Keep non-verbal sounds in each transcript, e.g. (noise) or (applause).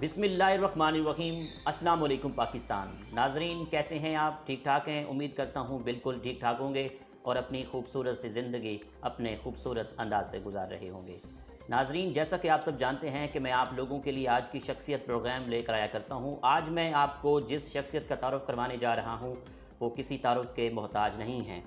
बिसमीम अस्सलाम पाकिस्तान। नाजरीन, कैसे हैं आप? ठीक ठाक हैं? उम्मीद करता हूँ बिल्कुल ठीक ठाक होंगे और अपनी खूबसूरत सी ज़िंदगी अपने खूबसूरत अंदाज से गुजार रहे होंगे। नाजरीन, जैसा कि आप सब जानते हैं कि मैं आप लोगों के लिए आज की शख्सियत प्रोग्राम लेकर आया करता हूँ। आज मैं आपको जिस शख्सियत का तारफ़ करवाने जा रहा हूँ, वो किसी तारफ़ के मोहताज नहीं हैं।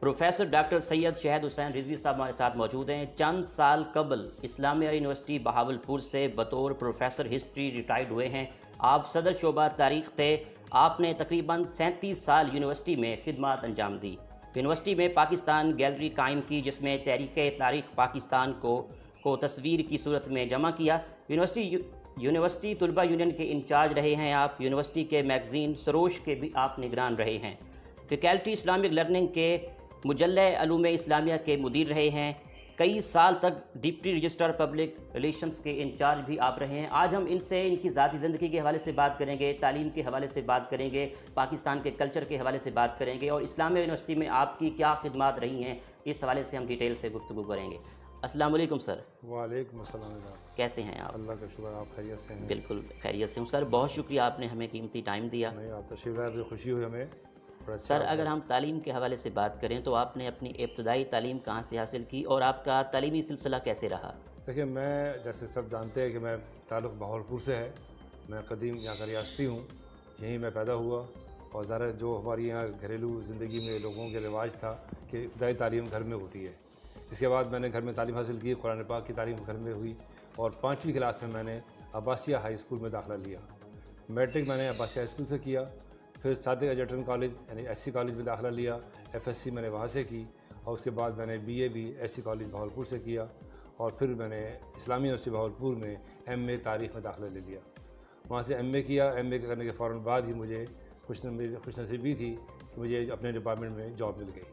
प्रोफेसर डॉक्टर सैयद शहद हुसैन रिजवी साहब हमारे साथ मौजूद हैं। चंद साल कबल इस्लामिया यूनिवर्सिटी बहावलपुर से बतौर प्रोफेसर हिस्ट्री रिटायर्ड हुए हैं। आप सदर शोबा तारीख थे। आपने तकरीबन सैंतीस साल यूनिवर्सिटी में खिदमत अंजाम दी। यूनिवर्सिटी में पाकिस्तान गैलरी कायम की, जिसमें तहरीक तारीख पाकिस्तान को को तस्वीर की सूरत में जमा किया। यूनिवर्सिटी यूनिवर्सिटी तलबा यूनियन के इंचार्ज रहे हैं आप। यूनिवर्सिटी के मैगज़ीन सरोश के भी आप निगरान रहे हैं। फ़ैकल्टी इस्लामिक लर्निंग के मुजल अलूम इस्लामिया के मुदीर रहे हैं। कई साल तक डिप्टी रजिस्ट्रार पब्लिक रिलेशंस के इंचार्ज भी आप रहे हैं। आज हम इनसे इनकी ज़ाती ज़िंदगी के हवाले से बात करेंगे तालीम के हवाले से बात करेंगे पाकिस्तान के कल्चर के हवाले से बात करेंगे और इस्लामिया यूनिवर्सिटी में आपकी क्या खदमात रही हैं इस हवाले से हम डिटेल से गुफ्तु करेंगे। असलम सर। वालेकुम कैसे हैं आप? अल्लाह का शुक्र आप खैरियत से हैं? बिल्कुल खैरियत से हूँ। सर बहुत शुक्रिया आपने हमें कीमती टाइम दिया। आप तशरीफ़ खुशी हुई हमें। सर अगर हम तालीम के हवाले से बात करें तो आपने अपनी इब्तदाई तालीम कहाँ से हासिल की और आपका तालीमी सिलसिला कैसे रहा? देखिए मैं जैसे सब जानते हैं कि मैं ताल्लुक़ बहावलपुर से है। मैं कदीम यहाँ का रियासती हूँ। यहीं मैं पैदा हुआ और ज़रा जो हमारी यहाँ घरेलू ज़िंदगी में लोगों के रिवाज था कि इब्तदाई तालीम घर में होती है। इसके बाद मैंने घर में तालीम हासिल की कुरान पाक की तालीम घर में हुई और पाँचवीं क्लास में मैंने अब्बासिया हाई स्कूल में दाखिला लिया। मैट्रिक मैंने अब्बासिया स्कूल से किया फिर सादिक एजटन कॉलेज यानी एससी कॉलेज में दाखिला लिया एफएससी मैंने वहाँ से की और उसके बाद मैंने बीए भी एससी कॉलेज बहावलपुर से किया और फिर मैंने इस्लामी यूनिवर्सिटी बहावलपुर में एमए तारीख़ में दाखिला ले लिया। वहाँ से एमए किया एमए करने के फ़ौर बाद ही मुझे खुश खुश नसीबी थी कि मुझे अपने डिपार्टमेंट में जॉब मिल गई।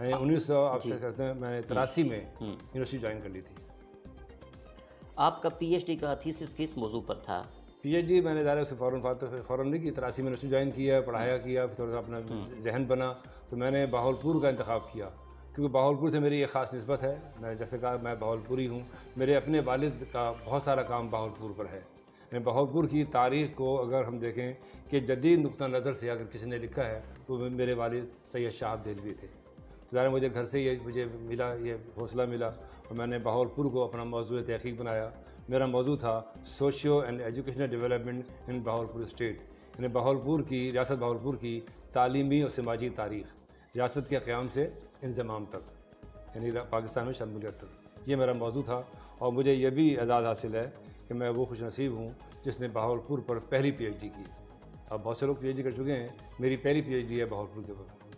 यानी उन्नीस सौ आपसे करते हैं मैंने तिरासी में यूनिवर्सिटी हम्म। ज्वाइन कर ली थी। आपका पीएचडी का थीसिस किस मौजू पर था? पीएचडी मैंने ज़्यादा उसे फ़ौरन फ़ौरन नहीं की तरासी मैंने उसे ज्वाइन किया पढ़ाया। किया फिर थोड़ा सा अपना हम्म। जहन बना तो मैंने बहावलपुर का इंतखब किया क्योंकि बाहुलपुर से मेरी एक ख़ास नस्बत है मैं जैसे कहा मैं बहावलपुरी हूँ मेरे अपने वालिद का बहुत सारा काम बाहुलपुर पर है बहावलपुर की तारीख को अगर हम देखें कि जदीद नुक़ नज़र से अगर किसी ने लिखा है तो मेरे वालिद सैयद शाह दिलवी थे तो ज़ाहिर मुझे घर से ये मुझे मिला ये हौसला मिला और मैंने बहावलपुर को अपना मौजूद तहकीक बनाया मेरा मौजू था socio and educational development in Bahawalpur state, यानी बहावलपुर की, रियासत बहावलपुर की तालीमी और समाजी तारीख, रियासत के क़्याम से इंजमाम तक, यानी पाकिस्तान में शमूलियत तक। ये मेरा मौजू था और मुझे यह भी एजाज़ हासिल है कि मैं वो खुश नसीब हूँ जिसने बहावलपुर पर पहली पी एच डी की। अब बहुत से लोग पी एच डी कर चुके हैं, मेरी पहली पी एच डी है बहावलपुर के ऊपर।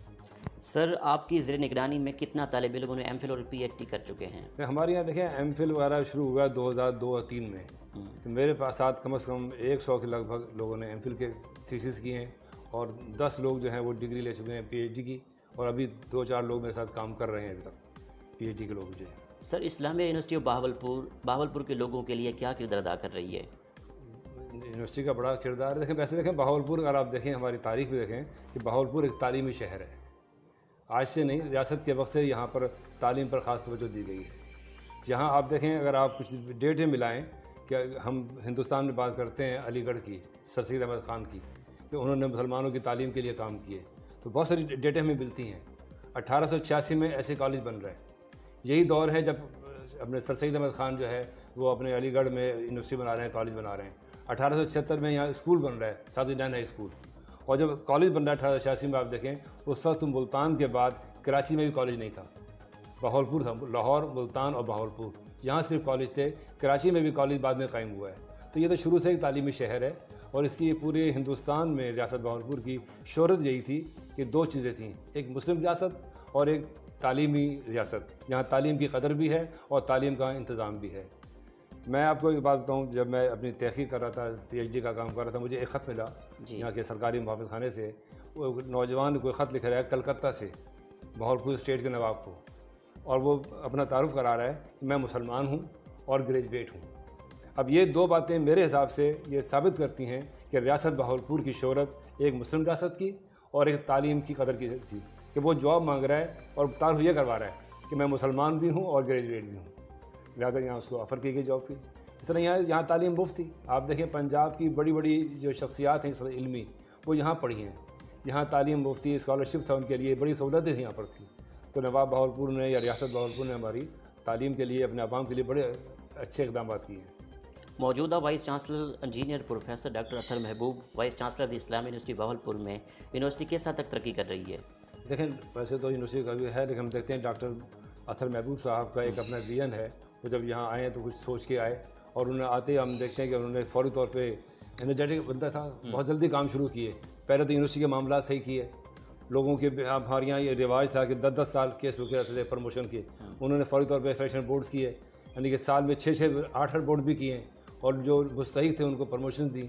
सर आपकी ज़र निगरानी में कितना तालब इलमों ने एम फिल और पी एच डी कर चुके हैं? हमारे यहाँ देखें एम फिल वगैरह शुरू हुआ दो हज़ार दो और तीन में। हम्म। तो मेरे पास साथ कम अज़ कम एक सौ के लगभग लोगों ने एम फिल के थीसिस किए हैं और दस लोग जो हैं वो डिग्री ले चुके हैं पी एच डी की और अभी दो चार लोग मेरे साथ काम कर रहे हैं अभी तक पी एच डी के लोग जो हैं। Sir Islamia university of Bahawalpur Bahawalpur के लोगों के लिए क्या किरदार अदा कर रही है? यूनिवर्सिटी का बड़ा किरदार देखें वैसे देखें बहावलपुर अगर आप देखें हमारी तारीख भी देखें कि बहावलपुर एक तालीमी शहर है। आज से नहीं, रियासत के वक्त से यहाँ पर तालीम पर ख़ास तवज्जो दी गई है। यहाँ आप देखें, अगर आप कुछ डेटें मिलाएँ कि हम हिंदुस्तान में बात करते हैं अलीगढ़ की सर सैद अहमद ख़ान की, कि उन्होंने मुसलमानों की तालीम के लिए काम किए। तो बहुत सारी डेटें हमें मिलती हैं। अट्ठारह में ऐसे कॉलेज बन रहे हैं। यही दौर है जब अपने सर सैद अहमद ख़ान जो है, वो अपने अलीगढ़ में यूनिवर्सिटी बना रहे हैं, कॉलेज बना रहे हैं। अठारह सौ छिहत्तर में यहाँ स्कूल बन रहा है सादी हाई स्कूल। और जब कॉलेज बन रहा अठारह छियासी में आप देखें, उस वक्त मुल्तान के बाद कराची में भी कॉलेज नहीं था। बहावलपुर था, लाहौर, मुल्तान और बहावलपुर। यहाँ सिर्फ़ कॉलेज थे, कराची में भी कॉलेज बाद में कायम हुआ है। तो ये तो शुरू से एक तालीमी शहर है और इसकी पूरे हिंदुस्तान में रियासत बहावलपुर की शहरत यही थी कि दो चीज़ें थीं, एक मुस्लिम रियासत और एक तालीमी रियासत। यहाँ तालीम की कदर भी है और तालीम का इंतज़ाम भी है। मैं आपको एक बात बताऊँ, जब मैं अपनी तहकीक कर रहा था, पीएचडी का काम कर रहा था, मुझे एक ख़त मिला। यहाँ के सरकारी मुहाफ़ खाने से वो नौजवान कोई ख़त लिख रहा है कलकत्ता से बहावलपुर स्टेट के नवाब को। और वो अपना तारुफ करा रहा है कि मैं मुसलमान हूँ और ग्रेजुएट हूँ। अब ये दो बातें मेरे हिसाब से ये साबित करती हैं कि रियासत बहावलपुर की शहरत एक मुस्लिम रियासत की और एक तालीम की कदर की थी कि वो जॉब मांग रहा है और तारुफ ये करवा रहा है कि मैं मुसलमान भी हूँ और ग्रेजुएट भी हूँ। लिहाजा यहाँ उसको ऑफ़र की गई जॉब की। इस तरह यहाँ यहाँ तालीम मुफ़्त थी। आप देखें पंजाब की बड़ी बड़ी जो शख्सियात हैं इस वक्त इल्मी वो यहाँ पढ़ी हैं। यहाँ तालीम मुफ्ती स्कॉलरशिप था उनके लिए बड़ी सहूलतें थी यहाँ पर थी। तो नवाब बहावलपुर ने या रियासत बहावलपुर ने हमारी तालीम के लिए अपने आवाम के लिए बड़े अच्छे इकदाम किए हैं। मौजूदा vice chancellor engineer professor doctor Athar Mahboob vice chancellor of Islamia university Bahawalpur में यूनिवर्सिटी किस हद तक तरक्की कर रही है। देखें वैसे तो यूनिवर्सिटी का भी है लेकिन हम देखते हैं डॉक्टर अथर महबूब साहब का एक अपना विजन है। वो जब यहाँ आए तो कुछ सोच के आए। और उन्हें आते हम देखते हैं कि उन्होंने फौरी तौर पे एनर्जेटिक बंदा था बहुत जल्दी काम शुरू किए। पहले तो यूनिवर्सिटी के मामला सही किए। लोगों के हमारे यहाँ ये रिवाज था कि दस दस साल केस रुके रहते थे प्रमोशन के। उन्होंने फौरी तौर पर सिलेक्शन बोर्ड्स किए यानी कि साल में छः छः आठ आठ बोर्ड भी किए और जो मुस्तक थे उनको प्रमोशन दी।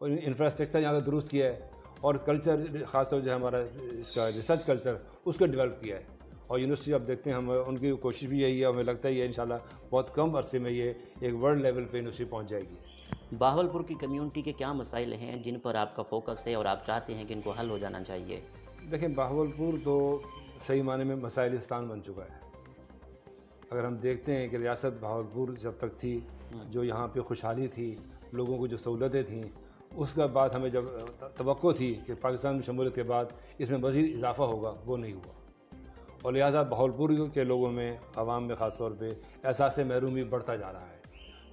और इंफ्रास्ट्रक्चर यहाँ का दुरुस्त किया है और कल्चर ख़ासतौर जो है हमारा इसका रिसर्च कल्चर उसको डेवलप किया है। और यूनिवर्सिटी अब देखते हैं हम उनकी कोशिश भी यही है हमें लगता है ये इन बहुत कम अरसे में ये एक वर्ल्ड लेवल पे यूनिवर्सिटी पहुँच जाएगी। बाहवलपुर की कम्युनिटी के क्या मसाइल हैं जिन पर आपका फोकस है और आप चाहते हैं कि इनको हल हो जाना चाहिए? देखें बाहवलपुर तो सही माने में मसाइलिस्तान बन चुका है। अगर हम देखते हैं कि रियासत बहावलपुर जब तक थी जो यहाँ पे खुशहाली थी लोगों को जो सहूलतें थी उसका बाद हमें जब तो थी कि पाकिस्तान में शमूलियत के बाद इसमें मज़ीद इजाफा होगा वो नहीं हुआ। और लिहाजा बहावलपुर के लोगों में आवाम में ख़ास तौर पर एहसास महरूमी बढ़ता जा रहा है।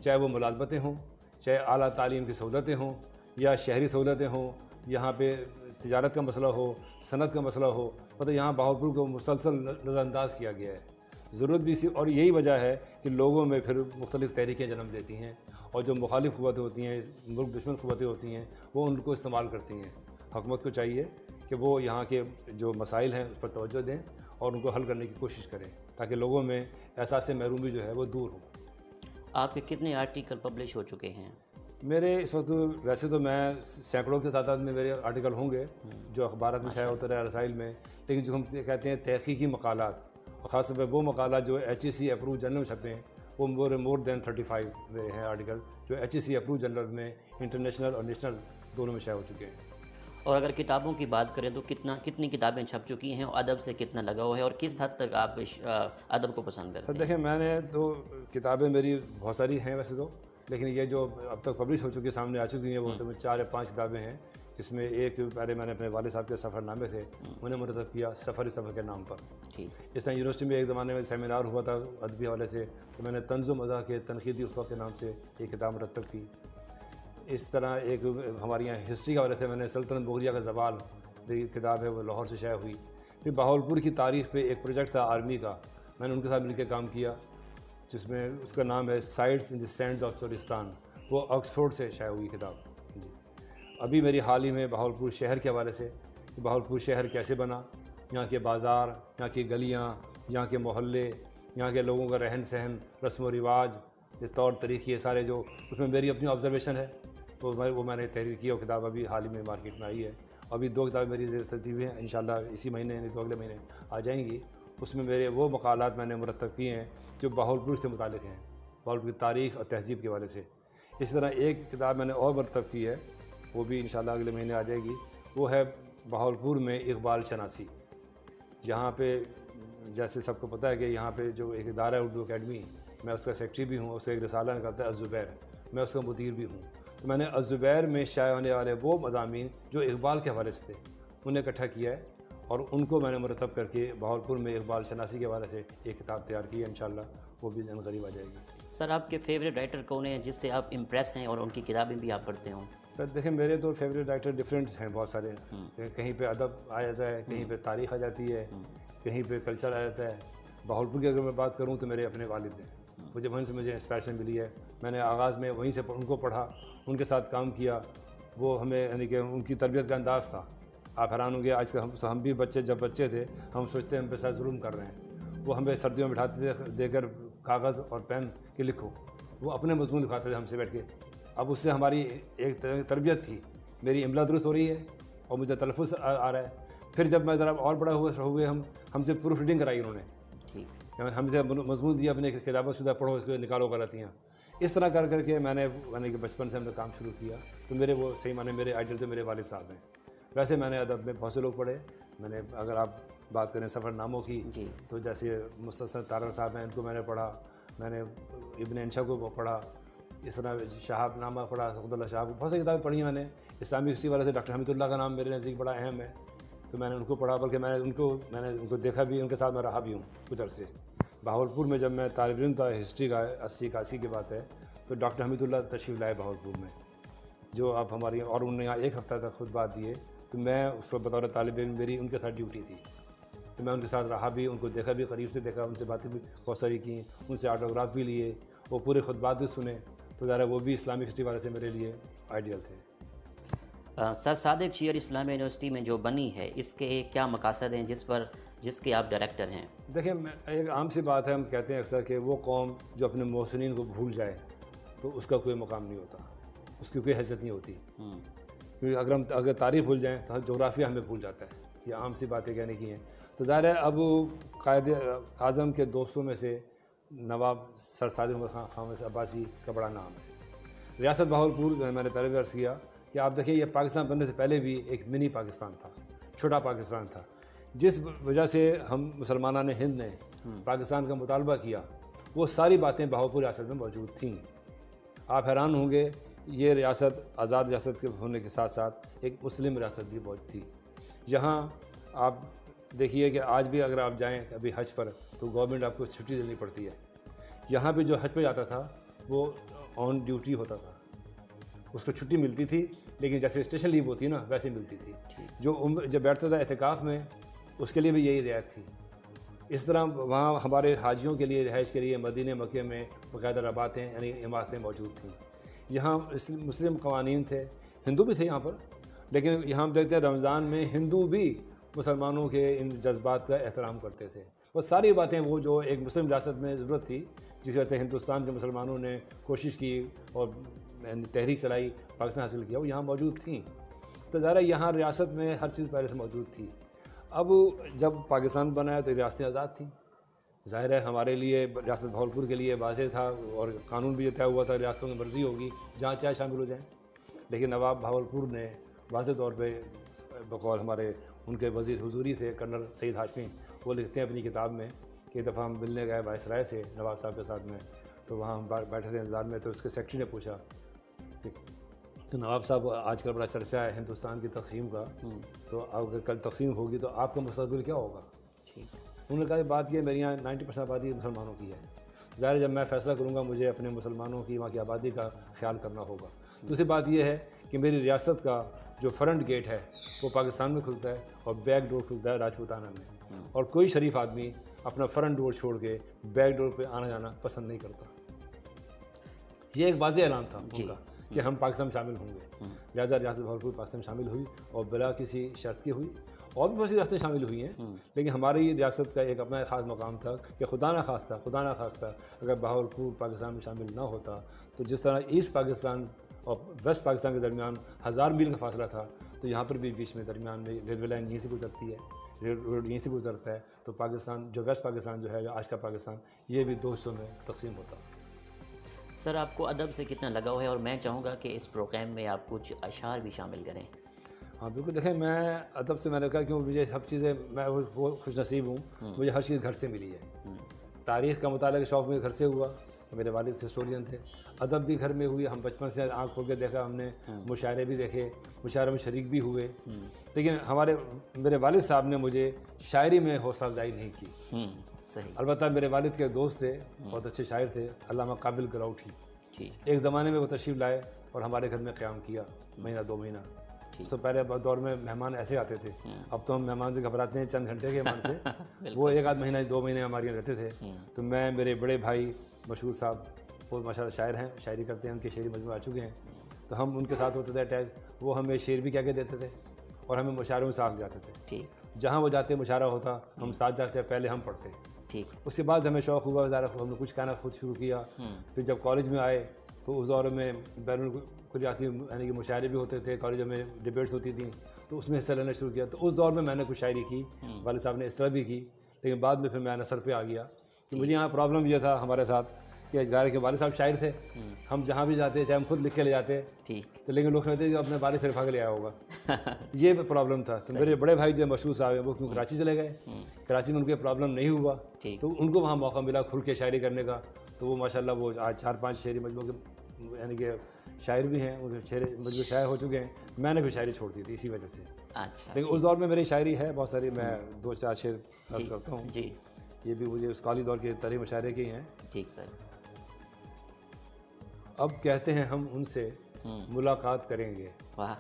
चाहे वो मुलाजमतें हों, चाहे अली तालीम की सहूलतें हों, या शहरी सहूलतें हों, यहाँ पे तजारत का मसला हो, सनत का मसला हो मतलब यहाँ बहावलपुर को मुसलसल नज़रअंदाज किया गया है। ज़रूरत भी इसी, और यही वजह है कि लोगों में फिर मुख्तलिफ़ तहरीकें जन्म देती हैं और जो मुखालिफ क़वतें होती हैं, मुल्क दुश्मन क़वतें होती हैं, वो उनको इस्तेमाल करती हैं। हुकूमत को चाहिए कि वो यहाँ के जो मसाइल हैं, उस पर तोज्जो दें और उनको हल करने की कोशिश करें ताकि लोगों में एहसास महरूमी जो है वो दूर हो। आपके कितने आर्टिकल पब्लिश हो चुके हैं? मेरे इस वक्त वैसे तो मैं सैकड़ों की तादाद में मेरे आर्टिकल होंगे। जो अखबार में शाया होते रहे रसाइल में। लेकिन जो हम कहते हैं तहकीकी मकालत और ख़ास तौर पर वो मकाला जो H E C approve journal छपे हैं वो more more than thirty five मेरे हैं आर्टिकल जो H E C approve journal में इंटरनेशनल और नेशनल दोनों में शाया हो चुके हैं। और अगर किताबों की बात करें तो कितना कितनी किताबें छप चुकी हैं और अदब से कितना लगा हुआ है और किस हद तक आप अदब को पसंद करते हैं? देखें मैंने तो किताबें मेरी बहुत सारी हैं वैसे तो लेकिन ये जो अब तक पब्लिश हो चुकी है सामने आ चुकी हैं वो तो चार या पाँच किताबें हैं इसमें एक पहले मैंने अपने वाले साहब के सफ़रनामे थे हम्म। उन्हें मुरतब किया सफ़र सफ़र के नाम पर। ठीक। इस तरह यूनिवर्सिटी में एक ज़माने में सेमिनार हुआ था अदबी हवाले से तो मैंने तंज़ मज़ा के तनखीदी उसवा के नाम से एक किताब मुरतब की। इस तरह एक, हमारे यहाँ हिस्ट्री का वजह से मैंने सल्तनत बोगरिया का जवाल मेरी किताब है वो लाहौर से शाया हुई। फिर बहावलपुर की तारीख पे एक प्रोजेक्ट था आर्मी का, मैंने उनके साथ मिलकर काम किया, जिसमें उसका नाम है sides in the sands of Cholistan, वो ऑक्सफोर्ड से शाया हुई किताब। जी। अभी मेरी हाल ही में बहावलपुर शहर के हवाले से, कि बहावलपुर शहर कैसे बना, यहाँ के बाज़ार, यहाँ की गलियाँ, यहाँ के मोहल्ले, यहाँ के लोगों का रहन सहन रस्म व रिवाज ये तौर तरीक़े सारे जो, उसमें मेरी अपनी ऑब्जर्वेशन है। तो मैं वो मैंने तहरीर की और किताब अभी हाल ही में मार्केट में आई है। अभी दो किताबें मेरी तरतीब हैं इन इसी महीने, यानी तो अगले महीने आ जाएँगी। उसमें मेरे वो मकालत मैंने मरतब किए हैं जो बहावलपुर से मुतल हैं बहावलपुर की तारीख़ और तहजीब के वाले से। इसी तरह एक किताब मैंने और मरतब की है, वो भी इन अगले महीने आ जाएगी। वो है बाहुलपुर में इकबाल शनासी यहाँ पे जैसे सबको पता है कि यहाँ पे जो एक इदारा है उर्दू अकेडमी, मैं उसका सेक्रेटरी भी हूँ, उसका एक रसाला निकलता है अजुबैर, मैं उसका मुदीर भी हूँ। तो मैंने अजुबैर में शाये होने वाले वो मजामी जो इकबाल के हवाले से थे उन्हें इकट्ठा किया है और उनको मैंने मरतब करके बहावलपुर में इकबाल शनासी के हवाले से एक किताब तैयार की है इन वो भी जन गरीब आ जाएगी। सर आपके फेवरेट राइटर कौन हैं जिससे आप इम्प्रेस हैं और उनकी किताबें भी आप पढ़ते हों? सर देखें मेरे तो फेवरेट राइटर डिफरेंट हैं बहुत सारे। हम्म। कहीं पे अदब आ जाता है कहीं पे तारीख़ आ जाती है हम्म। कहीं पे कल्चर आ जाता है। बहावलपुर की अगर मैं बात करूँ तो मेरे अपने वालिद हैं। मुझे वहीं से मुझे इंस्पायरेशन मिली है। मैंने आगाज़ में वहीं से उनको पढ़ा। उनके साथ काम किया। वो हमें यानी कि उनकी तरबियत का अंदाज़ था। आप हैरान होंगे आज हम हम भी बच्चे जब बच्चे थे हम सोचते हैं हम पे साथ जुल्म कर रहे हैं। वो हमें सर्दियों में बिठाते थे देकर कागज़ और पेन के लिखो। वो अपने मजमून लिखाते थे हमसे बैठ के। अब उससे हमारी एक तरबियत थी। मेरी इमला दुरुस्त हो रही है और मुझे तलफ़ आ, रहा है। फिर जब मैं ज़रा और बड़ा हुआ हुए हम हमसे प्रूफ रीडिंग कराई उन्होंने। हमसे मजमून दिया अपने किताबें शुदा पढ़ो इसको निकालो गलतियाँ। इस तरह कर करके मैंने मैंने कि बचपन से हमने काम शुरू किया। तो मेरे वो सही माने मेरे आइडल तो मेरे वाले साहब हैं। वैसे मैंने अदब में बहुत से लोग पढ़े। मैंने अगर आप बात करें सफ़रनामों की तो जैसे मुस्तर तारर साहब हैं इनको मैंने पढ़ा। मैंने इबन इंशा को पढ़ा। इस तरह शहाब नामा पढ़ा अब्दुल्ला शहाब बहुत सारी किताबें पढ़ी मैंने। इस्लामिक हिस्ट्री वाले से डॉक्टर हमीदुल्ला का नाम मेरे नज़दीक बड़ा अहम है। तो मैंने उनको पढ़ा बल्कि मैंने उनको मैंने उनको देखा भी उनके साथ मैं रहा भी हूँ उधर से बहावलपुर में जब मैं तालब इम था, हिस्ट्री का, अस्सी इक्यासी की बात है तो डॉक्टर हमीदुल्ला तशरीफ़ लाए बहावलपुर में, जो आप हमारी, और उन्होंने यहाँ एक हफ़्ता तक खुद बात दिए तो मैं उस वक्त बतौर तालब इम मेरी उनके साथ ड्यूटी थी। तो मैं उनके साथ रहा भी, उनको देखा भी, करीब से देखा, उनसे बातें भी बहुत सारी की, उनसे ऑटोग्राफ भी लिए, वो पूरे खुद बात भी सुने तो ज़रा वो भी इस्लामिक हिस्ट्री वाले से मेरे लिए आइडियल थे। सर, सादिक शियर इस्लामी यूनिवर्सिटी में जो बनी है, इसके क्या मकासद हैं, जिस पर, जिसके आप डायरेक्टर हैं? देखिए एक आम सी बात है हम कहते हैं अक्सर कि वो कौम जो अपने मोहसिन को भूल जाए तो उसका कोई मकाम नहीं होता। उसकी कोई हैसियत नहीं होती। हम्म। क्योंकि अगर हम अगर तारीफ़ भूल जाएँ तो जोग्राफिया हमें भूल जाता है। ये आम सी बातें कहने की हैं। तो ज़ाहिर है अब कायद आज़म के दोस्तों में से नवाब सर उमर खान खान अब्बासी का बड़ा नाम है। रियासत बहावलपुर मैंने पहले भी अर्ज़ किया कि आप देखिए ये पाकिस्तान बनने से पहले भी एक मिनी पाकिस्तान था छोटा पाकिस्तान था। जिस वजह से हम मुसलमान ने हिंद ने हम्म। पाकिस्तान का मुतालबा किया वो सारी बातें बहावपुर रियासत में मौजूद थीं। आप हैरान होंगे ये रियासत आज़ाद रियासत के होने के साथ साथ एक मुस्लिम रियासत भी मौजूद थी। यहाँ आप देखिए कि आज भी अगर आप जाएँ अभी हज पर तो गवर्नमेंट आपको छुट्टी देनी पड़ती है। यहाँ पे जो हज पे जाता था वो ऑन ड्यूटी होता था। उसको छुट्टी मिलती थी लेकिन जैसे स्टेशन लीव होती है ना वैसे मिलती थी। जो उम्र जब बैठता था एहतिकाफ़ में उसके लिए भी यही रियायत थी। इस तरह वहाँ हमारे हाजियों के लिए रिहाइश के लिए मदीने मक्के में बाकायदा रबातें, यानी इमारतें मौजूद थीं। यहाँ मुस्लिम कवानीन थे, हिंदू भी थे यहाँ पर, लेकिन यहाँ हम देखते हैं रमज़ान में हिंदू भी मुसलमानों के इन जज्बात का एहतराम करते थे। वो सारी बातें वो जो एक मुस्लिम रियासत में ज़रूरत थी जिस वजह से हिंदुस्तान के मुसलमानों ने कोशिश की और तहरीक चलाई, पाकिस्तान हासिल किया, वो यहाँ मौजूद थी। तो ज़रा यहाँ रियासत में हर चीज़ पहले से मौजूद थी। अब जब पाकिस्तान बनाया तो रियासतें आज़ाद थी। ज़ाहिर है हमारे लिए रियासत भावलपुर के लिए वाज था और कानून भी तय हुआ था रियासतों की मर्ज़ी होगी, जहाँ चाहे शामिल हो जाएँ। लेकिन नवाब भावलपुर ने वाज तौर पर बकौल हमारे, उनके वज़ीर हजूरी थे, कर्नल सईद हाशमी, वो लिखते हैं अपनी किताब में कि दफ़ा हम मिलने गए वायसराय से नवाब साहब के साथ में तो वहाँ हम बैठे थे इंतज़ार में तो उसके सेक्रेटरी ने पूछा तो नवाब साहब आजकल बड़ा चर्चा है हिंदुस्तान की तकसीम का। हम्म। तो अगर कल तकसीम होगी तो आपका मुस्तबिल क्या होगा? उन्होंने कहा बात यह मेरी यहाँ नाइन्टी परसेंट आबादी मुसलमानों की है। ज़ाहिर जब मैं फ़ैसला करूँगा मुझे अपने मुसलमानों की वहाँ की आबादी का ख्याल करना होगा। हम्म। दूसरी बात यह है कि मेरी रियासत का जो फ्रंट गेट है वो पाकिस्तान में खुलता है और बैक डोर खुलता है राजपूताना में। हम्म। और कोई शरीफ आदमी अपना फ्रंट डोर छोड़ के बैक डोर पर आना जाना पसंद नहीं करता। ये एक वाज ऐलान था उनका। कि हम पाकिस्तान में शामिल होंगे हम्म। लिहाजा रियासत भरपूर पाकिस्तान में शामिल हुई और बिला किसी शर्त की हुई और भी बहुत सी रियासतें शामिल हुई हैं हम्म। लेकिन हमारी रियासत का एक अपना ख़ास मकाम था कि खुदा ना खास था खुदा ना खास था अगर बहावलपुर पाकिस्तान में शामिल ना होता तो जिस तरह ईस्ट पाकिस्तान और वेस्ट पाकिस्तान के दरमियान हज़ार मील का फासला था तो यहाँ पर भी बीच में दरमियान में रेलवे लाइन यहीं से गुजरती है रोड यहीं से गुजरता है तो पाकिस्तान जो वेस्ट पाकिस्तान जो है आज का पाकिस्तान ये भी दो हिस्सों में तकसीम होता सर आपको अदब से कितना लगाव है और मैं चाहूँगा कि इस प्रोग्राम में आप कुछ अशार भी शामिल करें। हाँ बिल्कुल। देखें मैं अदब से मैंने कहा क्योंकि मुझे सब चीज़ें मैं वो खुश नसीब हूँ। हम्म। मुझे हर चीज़ घर से मिली है। हम्म। तारीख़ का मुताल का शौक़ मेरे घर से हुआ मेरे वालिद हिस्टोरियन थे। अदब भी घर में हुई हम बचपन से आँख खोल के देखा हमने। हम्म। मुशायरे भी देखे मुशायरे में शरीक भी हुए। लेकिन हमारे मेरे वालिद साहब ने मुझे शायरी में हौसला अफजाई नहीं की। सही। अलबत्त मेरे वालिद के दोस्त थे बहुत अच्छे शायर थे। अलामा काबिल गराउठी एक ज़माने में वो तशरीफ़ लाए और हमारे घर में क़्याम किया महीना दो महीना। तो पहले दौर में मेहमान ऐसे आते थे। अब तो हम मेहमान से घबराते हैं चंद घंटे के (laughs) मेहमान से। वो एक आध महीना दो महीने हमारे यहाँ रहते थे। तो मैं मेरे बड़े भाई मशहूर साहब वो माशा शायर हैं शायरी करते हैं उनके शेरी मजमू आ चुके हैं। तो हम उनके साथ होते थे अटैच वो हमें शेर भी क्या क्या देते थे और हमें मुशारों में साथ जाते थे। जहाँ वो जाते मुशारा होता हम हम्म। साथ जाते पहले हम पढ़ते। ठीक उसके बाद हमें शौक़ हुआ ज़्यादा हमने कुछ कहना खुद शुरू किया हम्म। फिर जब कॉलेज में आए तो उस दौर में बैरून खुलियाती यानी कि मुशायरे भी होते थे कॉलेज में डिबेट्स होती थी तो उसमें हिस्सा लेना शुरू किया तो उस दौर में मैंने कुछ शायरी की हम्म। वाले साहब ने इस तरह भी की लेकिन बाद में फिर मैं नसर पर आ गया कि मुझे यहाँ प्रॉब्लम यह था हमारे साथ कि ज़ाहिर के वाले साहब शायर थे। हम्म। हम जहाँ भी जाते चाहे हम खुद लिख के ले जाते ठीक। तो लेकिन लोग कहते कि अपने बारिश से लिफा के ले आया होगा। (laughs) ये प्रॉब्लम था। तो मेरे बड़े भाई जो मशहूर साहब हैं वो क्यों कराची चले गए। हम्म। कराची में उनके प्रॉब्लम नहीं हुआ। तो उनको वहाँ मौका मिला खुल के शायरी करने का। तो वो माशाल्लाह वो आज चार पाँच शेरी मजमू के यानी कि शायर भी हैं उनके शेर मज़बूत शायर हो चुके हैं। मैंने भी शायरी छोड़ दी थी इसी वजह से। अच्छा। लेकिन उस दौर में मेरी शायरी है बहुत सारी मैं दो चार शेर अर्ज़ करता हूँ। जी। ये भी मुझे उस काली दौर के तरी मशारे के ही हैं। ठीक सर। अब कहते हैं हम उनसे हम्म। मुलाकात करेंगे। वाह।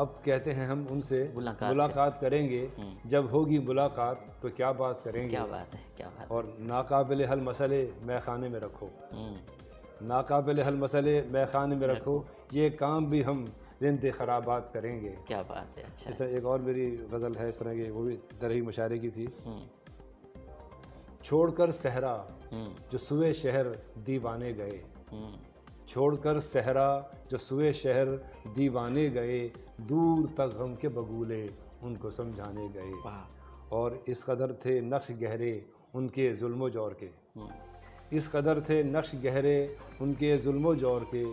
अब कहते हैं हम उनसे मुलाकात मुलाकात करेंगे। हम्म। जब होगी मुलाकात तो क्या बात करेंगे? क्या बात है क्या बात और नाकाबिल हल मसले मैं खाने में रखो। हम्म। नाकाबिल हल मसले मैं खाने में रखो। ये काम भी हम रिंद खराबात करेंगे। क्या बात है अच्छा। इस तरह एक और मेरी गज़ल है इस तरह की वो भी तरही मुशायरे की थी। छोड़कर सहरा जो सुबह शहर दीवाने गए। छोड़कर सहरा जो सुए शहर दीवाने गए दूर तक गम के बगूले उनको समझाने गए। और इस कदर थे नक्श गहरे उनके जुल्म जौर के। हम्म। इस कदर थे नक्श गहरे उनके जुल्म जौर के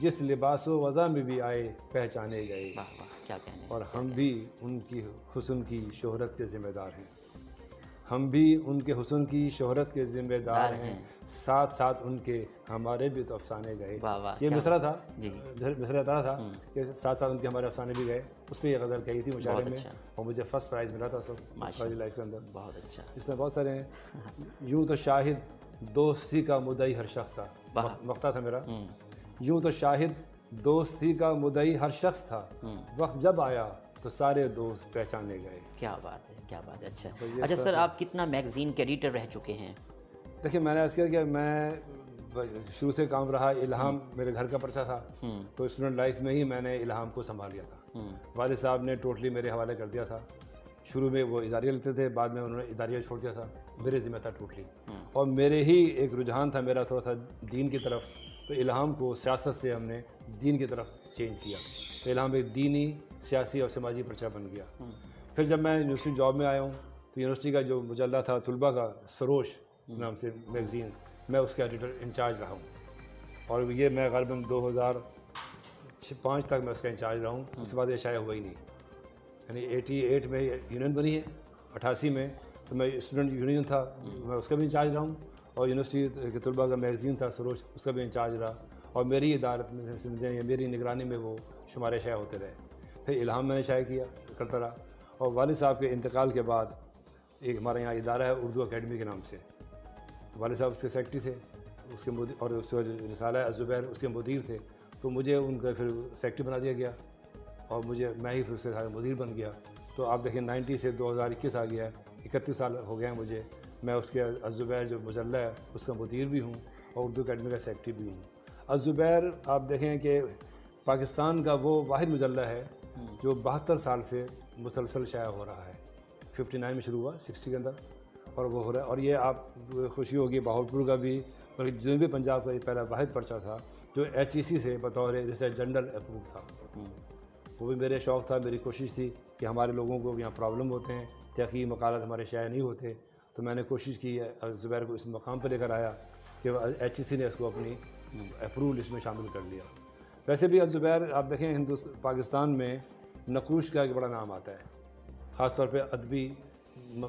जिस लिबास वज़ा में भी आए पहचाने गए। वाह वाह क्या कहने और हम भी उनकी हुस्न की शोहरत के ज़िम्मेदार हैं। हम भी उनके हुसन की शोहरत के ज़िम्मेदार हैं। हैं। साथ साथ उनके हमारे भी तो अफसाने गए। ये मिसरा था? जी। मिसरा तरह था कि साथ साथ उनके हमारे अफसाने भी गए। उस पर यह गज़ल कही थी बहुत में। अच्छा। और मुझे फ़र्स्ट प्राइज़ मिला था उस वक्त माशा- कॉलेज लाइफ के अंदर। बहुत अच्छा। इस तरह बहुत सारे हैं। (laughs) यूँ तो शाहिद दोस्ती का मुदई हर शख्स था। वक्ता था मेरा। हम्म। यूँ तो शाहिद दोस्ती का मुदई हर शख्स था। हम्म। वक्त जब आया तो सारे दोस्त पहचाने गए। क्या बात है। क्या बात है अच्छा। तो अच्छा सर आप कितना मैगजीन के एडिटर रह चुके हैं? देखिए मैंने ऐसा किया कि मैं शुरू से काम रहा इल्हाम मेरे घर का पर्चा था। हम्म। तो स्टूडेंट लाइफ में ही मैंने इल्हाम को संभाल लिया था। हम्म। वालिद साहब ने टोटली मेरे हवाले कर दिया था। शुरू में वो इदारिया लेते थे बाद में उन्होंने इदारिया छोड़ दिया था। मेरे ज़िम्मे था टोटली और मेरे ही एक रुझान था मेरा थोड़ा सा दीन की तरफ़। तो इल्हाम को सियासत से हमने दीन की तरफ़ चेंज किया। तो इल्हाम एक दीनी सियासी और समाजी पर्चा बन गया। फिर जब मैं यूनिवर्सिटी जॉब में आया हूँ तो यूनिवर्सिटी का जो मुजल्ला था, तुलबा का सरोश नाम से मैगज़ीन मैं उसका एडिटर इंचार्ज रहा हूँ। और ये मैं गलबन दो हज़ार पाँच तक मैं उसका इंचार्ज रहा हूँ, उसके बाद ये शायद हुआ ही नहीं। यानी एटी एट में यूनियन बनी है, अठासी में तो मैं स्टूडेंट यूनियन था, मैं उसका भी इंचार्ज रहा हूँ, और यूनिवर्सिटी के तलबा का मैगज़ीन था, सरोज, उसका भी इंचार्ज रहा। और मेरी इदारत में मेरी निगरानी में वो शुमारे शाया होते रहे। फिर इल्हाम मैंने शाया किया, करता रहा। और वालिद साहब के इंतकाल के बाद एक हमारे यहाँ इदारा है उर्दू अकेडमी के नाम से। वालिद साहब उसके सेक्रेटरी थे उसके मुदी और उसका रिसाला है ज़ुबैर उसके मुदीर थे। तो मुझे उनका फिर सेक्रेटरी बना दिया गया और मुझे मैं ही फिर उसके सारा मुदीर बन गया। तो आप देखें 90 से 2021 आ गया है इकतीस साल हो गए हैं मुझे। मैं उसके अज़ुबैर जो मुजल्ला है उसका मुदीर भी हूँ और उर्दू अकेडमी का सेक्रेटरी भी हूँ। अज़ुबैर आप देखें कि पाकिस्तान का वो वाद मुजल्ला है जो बहत्तर साल से मुसलसल शाया हो रहा है। 59 में शुरू हुआ 60 के अंदर और वो हो रहा है। और ये आप खुशी होगी बहावलपुर का भी बल्कि जनूबी पंजाब का ये पहला वाहिद पर्चा था जो एच ई सी से बतौर रिसर्च जनरल अप्रूव था। वो भी मेरे शौक़ था मेरी कोशिश थी कि हमारे लोगों को यहाँ प्रॉब्लम होते हैं तहकी मकालत हमारे शाया नहीं होते। तो मैंने कोशिश की ज़ुबैर को इस मकाम पर लेकर आया कि एच ई सी ने इसको अपनी अप्रूवल इसमें शामिल कर लिया। वैसे भी ज़ुबैर आप देखें हिंदुस्तान पाकिस्तान में नकूश का एक बड़ा नाम आता है ख़ास तौर पर अदबी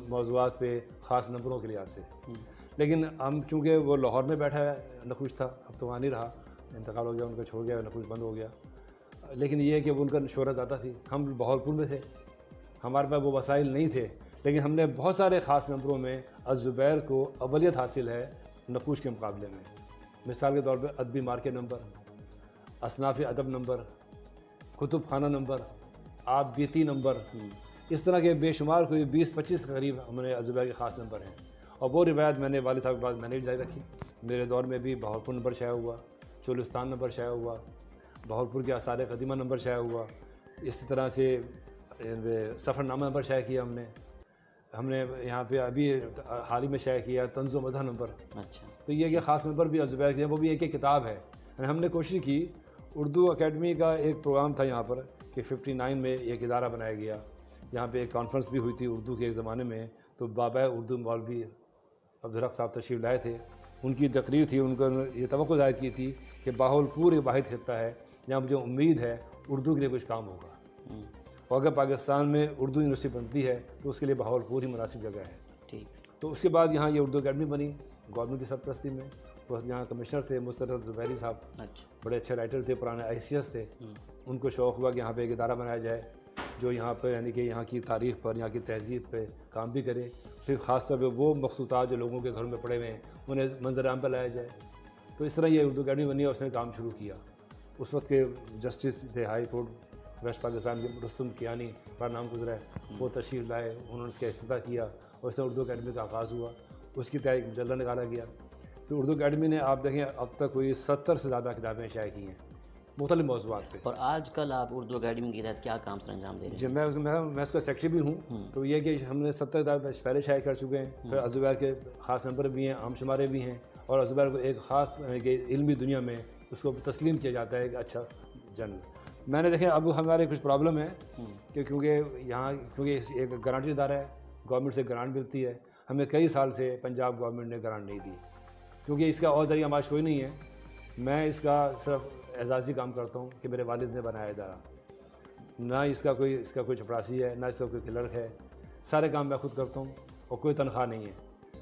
मौजूद पे ख़ास नंबरों के लिहाज से। लेकिन हम क्योंकि वो लाहौर में बैठा है नकुश था अब तो वहाँ नहीं रहा इंतकाल हो गया उनका छोड़ गया नकुश बंद हो गया। लेकिन ये है कि वो उनका शहरत ज़्यादा थी। हम बहावलपुर में थे हमारे पास वो वसाइल नहीं थे लेकिन हमने बहुत सारे ख़ास नंबरों में अज़ुबैर को अवलियत हासिल है नकुश के मुकाबले में। मिसाल के तौर पर अदबी मार्के नंबर असनाफ़ अदब नंबर कुतुब खाना नंबर आप बीती नंबर इस तरह के बेशुमार कोई बीस पच्चीस के करीब हमने अजुबैर के ख़ास नंबर हैं। और वो रिवायत मैंने वालिद साहब के बाद मैंने भी जारी रखी। मेरे दौर में भी बहावलपुर नंबर शाया हुआ चोलिस्तान नंबर शाया हुआ बहावलपुर के आसार कदीमा नंबर शाया हुआ। इसी तरह से सफ़रनामा नंबर शाया किया हमने। हमने यहाँ पे अभी हाल ही में शाया किया तंज़ मज़ा नंबर। अच्छा। तो ये कि ख़ास नंबर भी अजुबैर के वो भी एक एक किताब है। हमने कोशिश की उर्दू अकेडमी का एक प्रोग्राम था यहाँ पर। कि 59 में एक इदारा बनाया गया। यहाँ पे एक कॉन्फ्रेंस भी हुई थी उर्दू के एक ज़माने में तो बाबा उर्दू मौलवी अब्दुलरक साहब तशरीफ़ लाए थे। उनकी तकरीर थी उनको ये तो ज़ाहिर की थी कि बाहलपुर एक वाहिद खत्ता है। जहाँ मुझे उम्मीद है उर्दू के लिए कुछ काम होगा। हम्म, और अगर पाकिस्तान में उर्दू यूनिवर्सिटी बनती है तो उसके लिए बहावलपुर ही मुनासिब जगह है। ठीक। तो उसके बाद यहाँ ये उर्दू अकेडमी बनी गवर्नमेंट की सरपरस्ती में। वो यहाँ कमिश्नर थे मुस्तरद जुबैरी साहब। अच्छा। बड़े अच्छे राइटर थे पुराने आईसीएस थे। हम्म, उनको शौक़ हुआ कि यहाँ पे एक इदारा बनाया जाए जो यहाँ पर यानी कि यहाँ की तारीख़ पर यहाँ की तहजीब पर काम भी करे। फिर ख़ास तौर पर वो मखसूता जो लोगों के घरों में पड़े हुए हैं उन्हें मंजर आम पर लाया जाए। तो इस तरह ये उर्दू अकेडमी बनी और उसने काम शुरू किया। उस वक्त के जस्टिस थे हाई कोर्ट वेस्ट पाकिस्तान के रुस्तुम कियानी का नाम गुजरा है। वो तशरीफ़ लाए उन्होंने उसका अफ्ताह किया और इससे उर्दू अकेडमी का आगाज़ हुआ। उसकी तैयारी मजल्ला निकाला गया। फिर उर्दू अकेडमी ने आप देखें अब तक कोई सत्तर से ज़्यादा किताबें शाये की हैं मुख्तलि मौजूद पे। और आज कल आप उर्दू अकेडमी के तहत क्या काम सर अंजाम दे रहे जी हैं मैं मैं मैं उसका सेक्रेटरी भी हूँ तो ये कि हमने सत्तर किताबें पहले शाये कर चुके हैं फिर अजुबैर के ख़ास नंबर भी हैं आम शुमारे भी हैं और अजुबैर को एक ख़ास इल्मी दुनिया में उसको तस्लीम किया जाता है एक अच्छा जर्नल मैंने देखे अब हमारे कुछ प्रॉब्लम है हम्म, कि क्योंकि यहाँ क्योंकि एक ग्रांट इदारा है गवर्नमेंट से ग्रांट मिलती है हमें कई साल से पंजाब गवर्नमेंट ने ग्रांट नहीं दी। क्योंकि इसका और ज़रिया माश कोई नहीं है। मैं इसका सिर्फ़ एजाज़ी काम करता हूँ कि मेरे वालिद ने बनाया इदारा। ना इसका कोई इसका कोई चपरासी है ना इसका कोई क्लर्क है। सारे काम मैं खुद करता हूँ और कोई तनख्वाह नहीं है।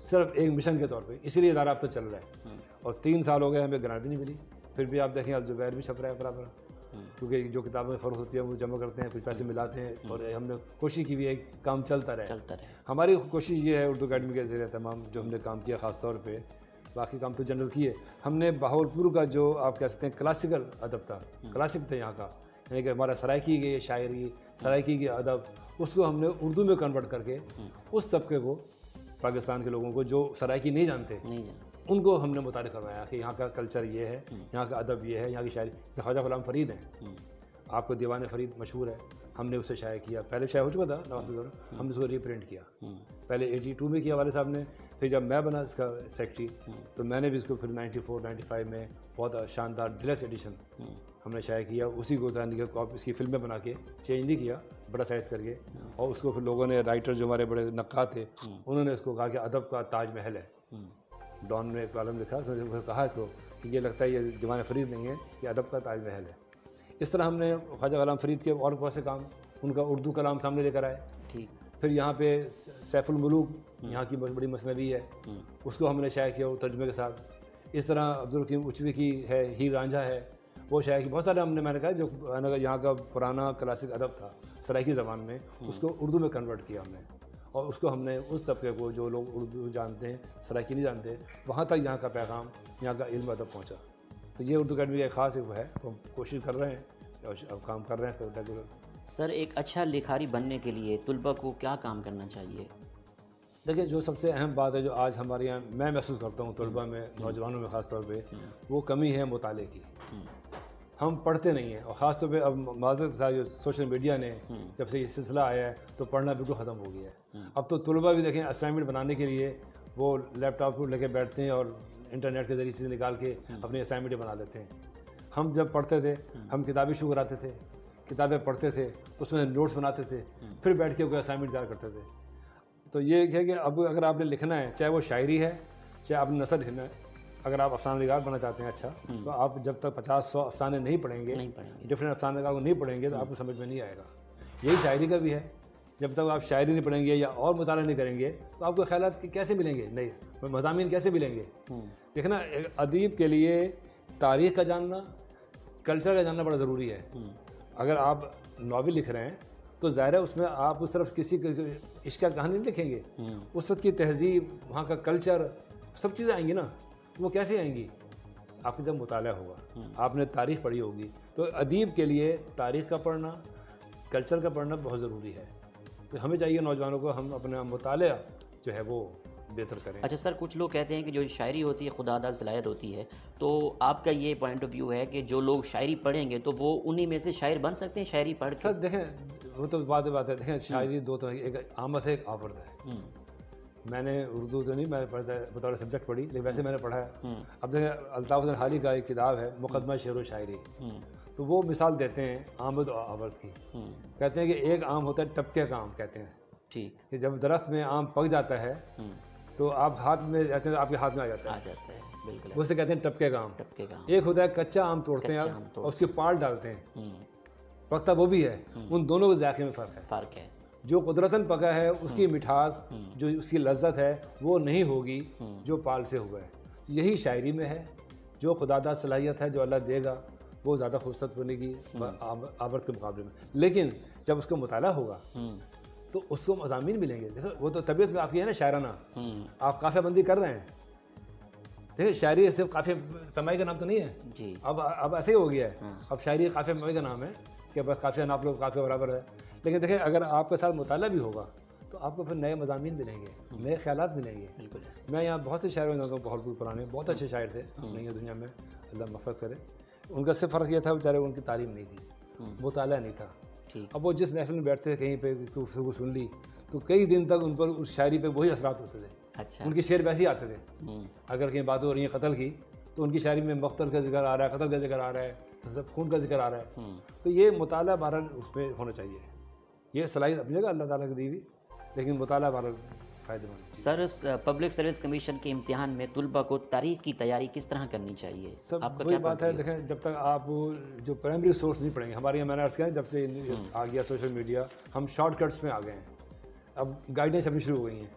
सिर्फ़ एक मिशन के तौर पे। इसीलिए इदारा अब तो चल रहा है। हम्म, और तीन साल हो गए हमें ग्रांट नहीं मिली। फिर भी आप देखें अब जुबैर भी छप रहा है बराबर। हम्म, क्योंकि जो किताबें फ़र्क होती है वो जमा करते हैं कुछ पैसे मिलाते हैं और हमने कोशिश की भी है काम चलता रहे। चलता रहे। हमारी कोशिश ये है उर्दू अकेडमी के ज़रिए तमाम जो हमने काम किया ख़ास तौर पे बाकी काम तो जनरल किए हमने बहावलपुर का जो आप कह सकते हैं क्लासिकल अदब था क्लासिक था यहाँ का। यानी कि हमारा सराइकी की शायरी सराइकी के अदब उसको हमने उर्दू में कन्वर्ट करके उस तबके को पाकिस्तान के लोगों को जो सराइकी नहीं जानते नहीं जानते। उनको हमने मुतार करवाया कि यहाँ का कल्चर ये है यहाँ का अदब ये है यहाँ की शायरी। ख्वाजा गुलाम फरीद हैं। हम्म, आपको दीवान फरीद मशहूर है। हमने उसे शाया किया। पहले शाया हो चुका था नवाज़ हमने उसको रीप्रिंट किया। हम्म, पहले एटी टू में किया वाले साहब ने। फिर जब मैं बना इसका सेक्रेटरी हम्म। तो मैंने भी इसको फिर 94 95 में बहुत शानदार डिलक्स एडिशन हम्म, हमने शाया किया उसी को कॉपी इसकी फ़िल्में बना के चेंज नहीं किया बड़ा साइज़ करके। और उसको फिर लोगों ने राइटर जो हमारे बड़े नक्का थे उन्होंने उसको कहा कि अदब का ताजमहल है। हम्म, डॉन ने एक कॉलम लिखा उसने कहा इसको कि ये लगता है ये दीवान फरीद नहीं है ये अदब का ताजमहल है। इस तरह हमने ख्वाजा गुलाम फरीद के और बहुत से काम उनका उर्दू कलाम सामने लेकर आए। ठीक। फिर यहाँ पे सैफुल मुलूक यहाँ की बड़ी मसनवी है। हम्म, उसको हमने शाया किया वो तर्जमे के साथ। इस तरह अब्दुल रकीम उचवी की है हीर रांझा है वो शाया की बहुत सारे हमने मैंने कहा जो यहाँ का पुराना क्लासिक अदब था सराइकी ज़बान में उसको उर्दू में कन्वर्ट किया हमने। और उसको हमने उस तबके को जो लोग उर्दू जानते हैं सराइकी नहीं जानते वहाँ तक यहाँ का पैगाम यहाँ का इल्म अदब पहुँचा। तो ये उर्दू अकेडमी का एक ख़ास है तो हम कोशिश कर रहे हैं और अब काम कर रहे हैं रेगुलर सर एक अच्छा लिखारी बनने के लिए तलबा को क्या काम करना चाहिए? देखिए जो सबसे अहम बात है जो आज हमारे यहाँ मैं महसूस करता हूँ तलबा में नौजवानों में ख़ास तौर पे वो कमी है मुताले की। हम्म, हम पढ़ते नहीं हैं और ख़ासतौर पर पे अब माजरत था जो सोशल मीडिया ने जब से ये सिलसिला आया है तो पढ़ना बिल्कुल ख़त्म हो गया है। अब तो तलबा भी देखें असाइनमेंट बनाने के लिए वो लैपटॉप को लेके बैठते हैं और इंटरनेट के ज़रिए चीज़ें निकाल के अपनी असाइनमेंट बना लेते हैं। हम जब पढ़ते थे हम किताबें शुरू कराते थे किताबें पढ़ते थे उसमें नोट्स बनाते थे फिर बैठ के कोई असाइनमेंट तैयार करते थे। तो ये है कि अब अगर आपने लिखना है चाहे वो शायरी है चाहे आपने नसर लिखना है अगर आप अफसाना निगार बनना चाहते हैं अच्छा तो आप जब तक पचास सौ अफसाने नहीं पढ़ेंगे डिफरेंट अफसाने निगार को नहीं पढ़ेंगे तो आपको समझ में नहीं आएगा। यही शायरी का भी है। जब तक आप शायरी नहीं पढ़ेंगे या और मुताला नहीं करेंगे तो आपको ख्याल कैसे मिलेंगे? नहीं मजामी कैसे मिलेंगे? हम्म, देखना अदीब के लिए तारीख़ का जानना कल्चर का जानना बड़ा ज़रूरी है। हम्म, अगर आप नावल लिख रहे हैं तो ज़ाहिर है उसमें आप उस तरफ़ किसी इश्क कहानी नहीं लिखेंगे। हम्म, उस वक्त की तहजीब वहाँ का कल्चर सब चीज़ें आएँगी ना वो कैसे आएँगी? आपने जब मुताला होगा। आपने तारीख़ पढ़ी होगी। तो अदीब के लिए तारीख़ का पढ़ना कल्चर का पढ़ना बहुत ज़रूरी है। तो हमें चाहिए नौजवानों को हम अपना मुताल जो है वो बेहतर करें। अच्छा सर कुछ लोग कहते हैं कि जो शायरी होती है खुदादा सलाहियत होती है। तो आपका ये पॉइंट ऑफ़ व्यू है कि जो लोग शायरी पढ़ेंगे तो वो उन्हीं में से शायर बन सकते हैं शायरी पढ़ सर देखें वो तो बात बात है। देखें शायरी दो तरह की एक आमद है एक आवर्द है। हम्म, मैंने उर्दू तो नहीं मैंने पढ़ता बतौर सब्जेक्ट पढ़ी लेकिन वैसे मैंने पढ़ा है। हम्म, अब देखें अल्ताफ़ हसन हाली का एक किताब है मुकदमा शेर व शायरी। हम्म, तो वो मिसाल देते हैं आमद और आवर्द की। हम्म, कहते हैं कि एक आम होता है टपके का आम कहते हैं। ठीक। कि जब दरख्त में आम पक जाता है हम्म, तो आप हाथ में जाते हैं तो आपके हाथ में आ जाता है। आ जाता है बिल्कुल। उसे कहते हैं टपके का आम टपके का एक होता है कच्चा आम तोड़ते हैं आप आम और उसके पाल डालते हैं। हम्म, पकता वो भी है उन दोनों के जायके में फ़र्क है। फ़र्क है। जो कुदरतन पका है उसकी हम्म। मिठास जो उसकी लज्जत है वो नहीं होगी जो पाल से हुआ है। यही शायरी में है जो खुदादा सलाहियत है जो अल्लाह देगा वो ज़्यादा खूबसूरत बनेगी आवर्त के मुकाबले में। लेकिन जब उसका मुताला होगा तो उसको मजामी मिलेंगे। देखो वो तो तबीयत में आपकी है ना शायराना। आप काफ़ियाबंदी कर रहे हैं। देखिए शायरी सिर्फ़ काफ़ी कमाई का नाम तो नहीं है। जी। अब अब ऐसे ही हो गया है। अब शायरी काफ़ी कमाई का नाम है कि बस काफ़िया नाप लोग काफ़ी बराबर है। लेकिन देखिए अगर आपके साथ मुताला भी होगा तो आपको फिर नए मजामी मिलेंगे नए ख्याल मिलेंगे। बिल्कुल मैं यहाँ बहुत से शायर जानता हूँ बहुत पुराने बहुत अच्छे शायर थे नहीं है दुनिया में अल्लाह मफरत करे। उनका सिर्फ़ फ़र्क यह था बेचारे उनकी तालीम नहीं थी। मुताला नहीं था। अब वो जिस महफिल में बैठते थे कहीं पे को सुन ली तो कई दिन तक उन पर उस शायरी पे वही असरात होते थे। अच्छा। उनके शेर वैसे ही आते थे। हम्म। अगर कहीं बात हो रही है कतल की तो उनकी शायरी में मख्तल का ज़िक्र आ रहा है कतल का ज़िक्र आ रहा है तो सब खून का ज़िक्र आ रहा है। हम्म। तो ये मुताला बारह उसमें होना चाहिए। ये सलाहियत अपनी जगह अल्लाह ताली की दी हुई लेकिन मुताला बारह सर पब्लिक सर्विस कमीशन के इम्तिहान में तलबा को तारीख की तैयारी किस तरह करनी चाहिए? सर आपका वही बात है देखें जब तक आप जो प्राइमरी सोर्स नहीं पढ़ेंगे हमारे यहाँ मैंने अर्ज़ किया जब से हम्म। आ गया सोशल मीडिया हम शॉर्टकट्स में आ गए हैं। अब गाइडेंस अभी शुरू हो गई हैं।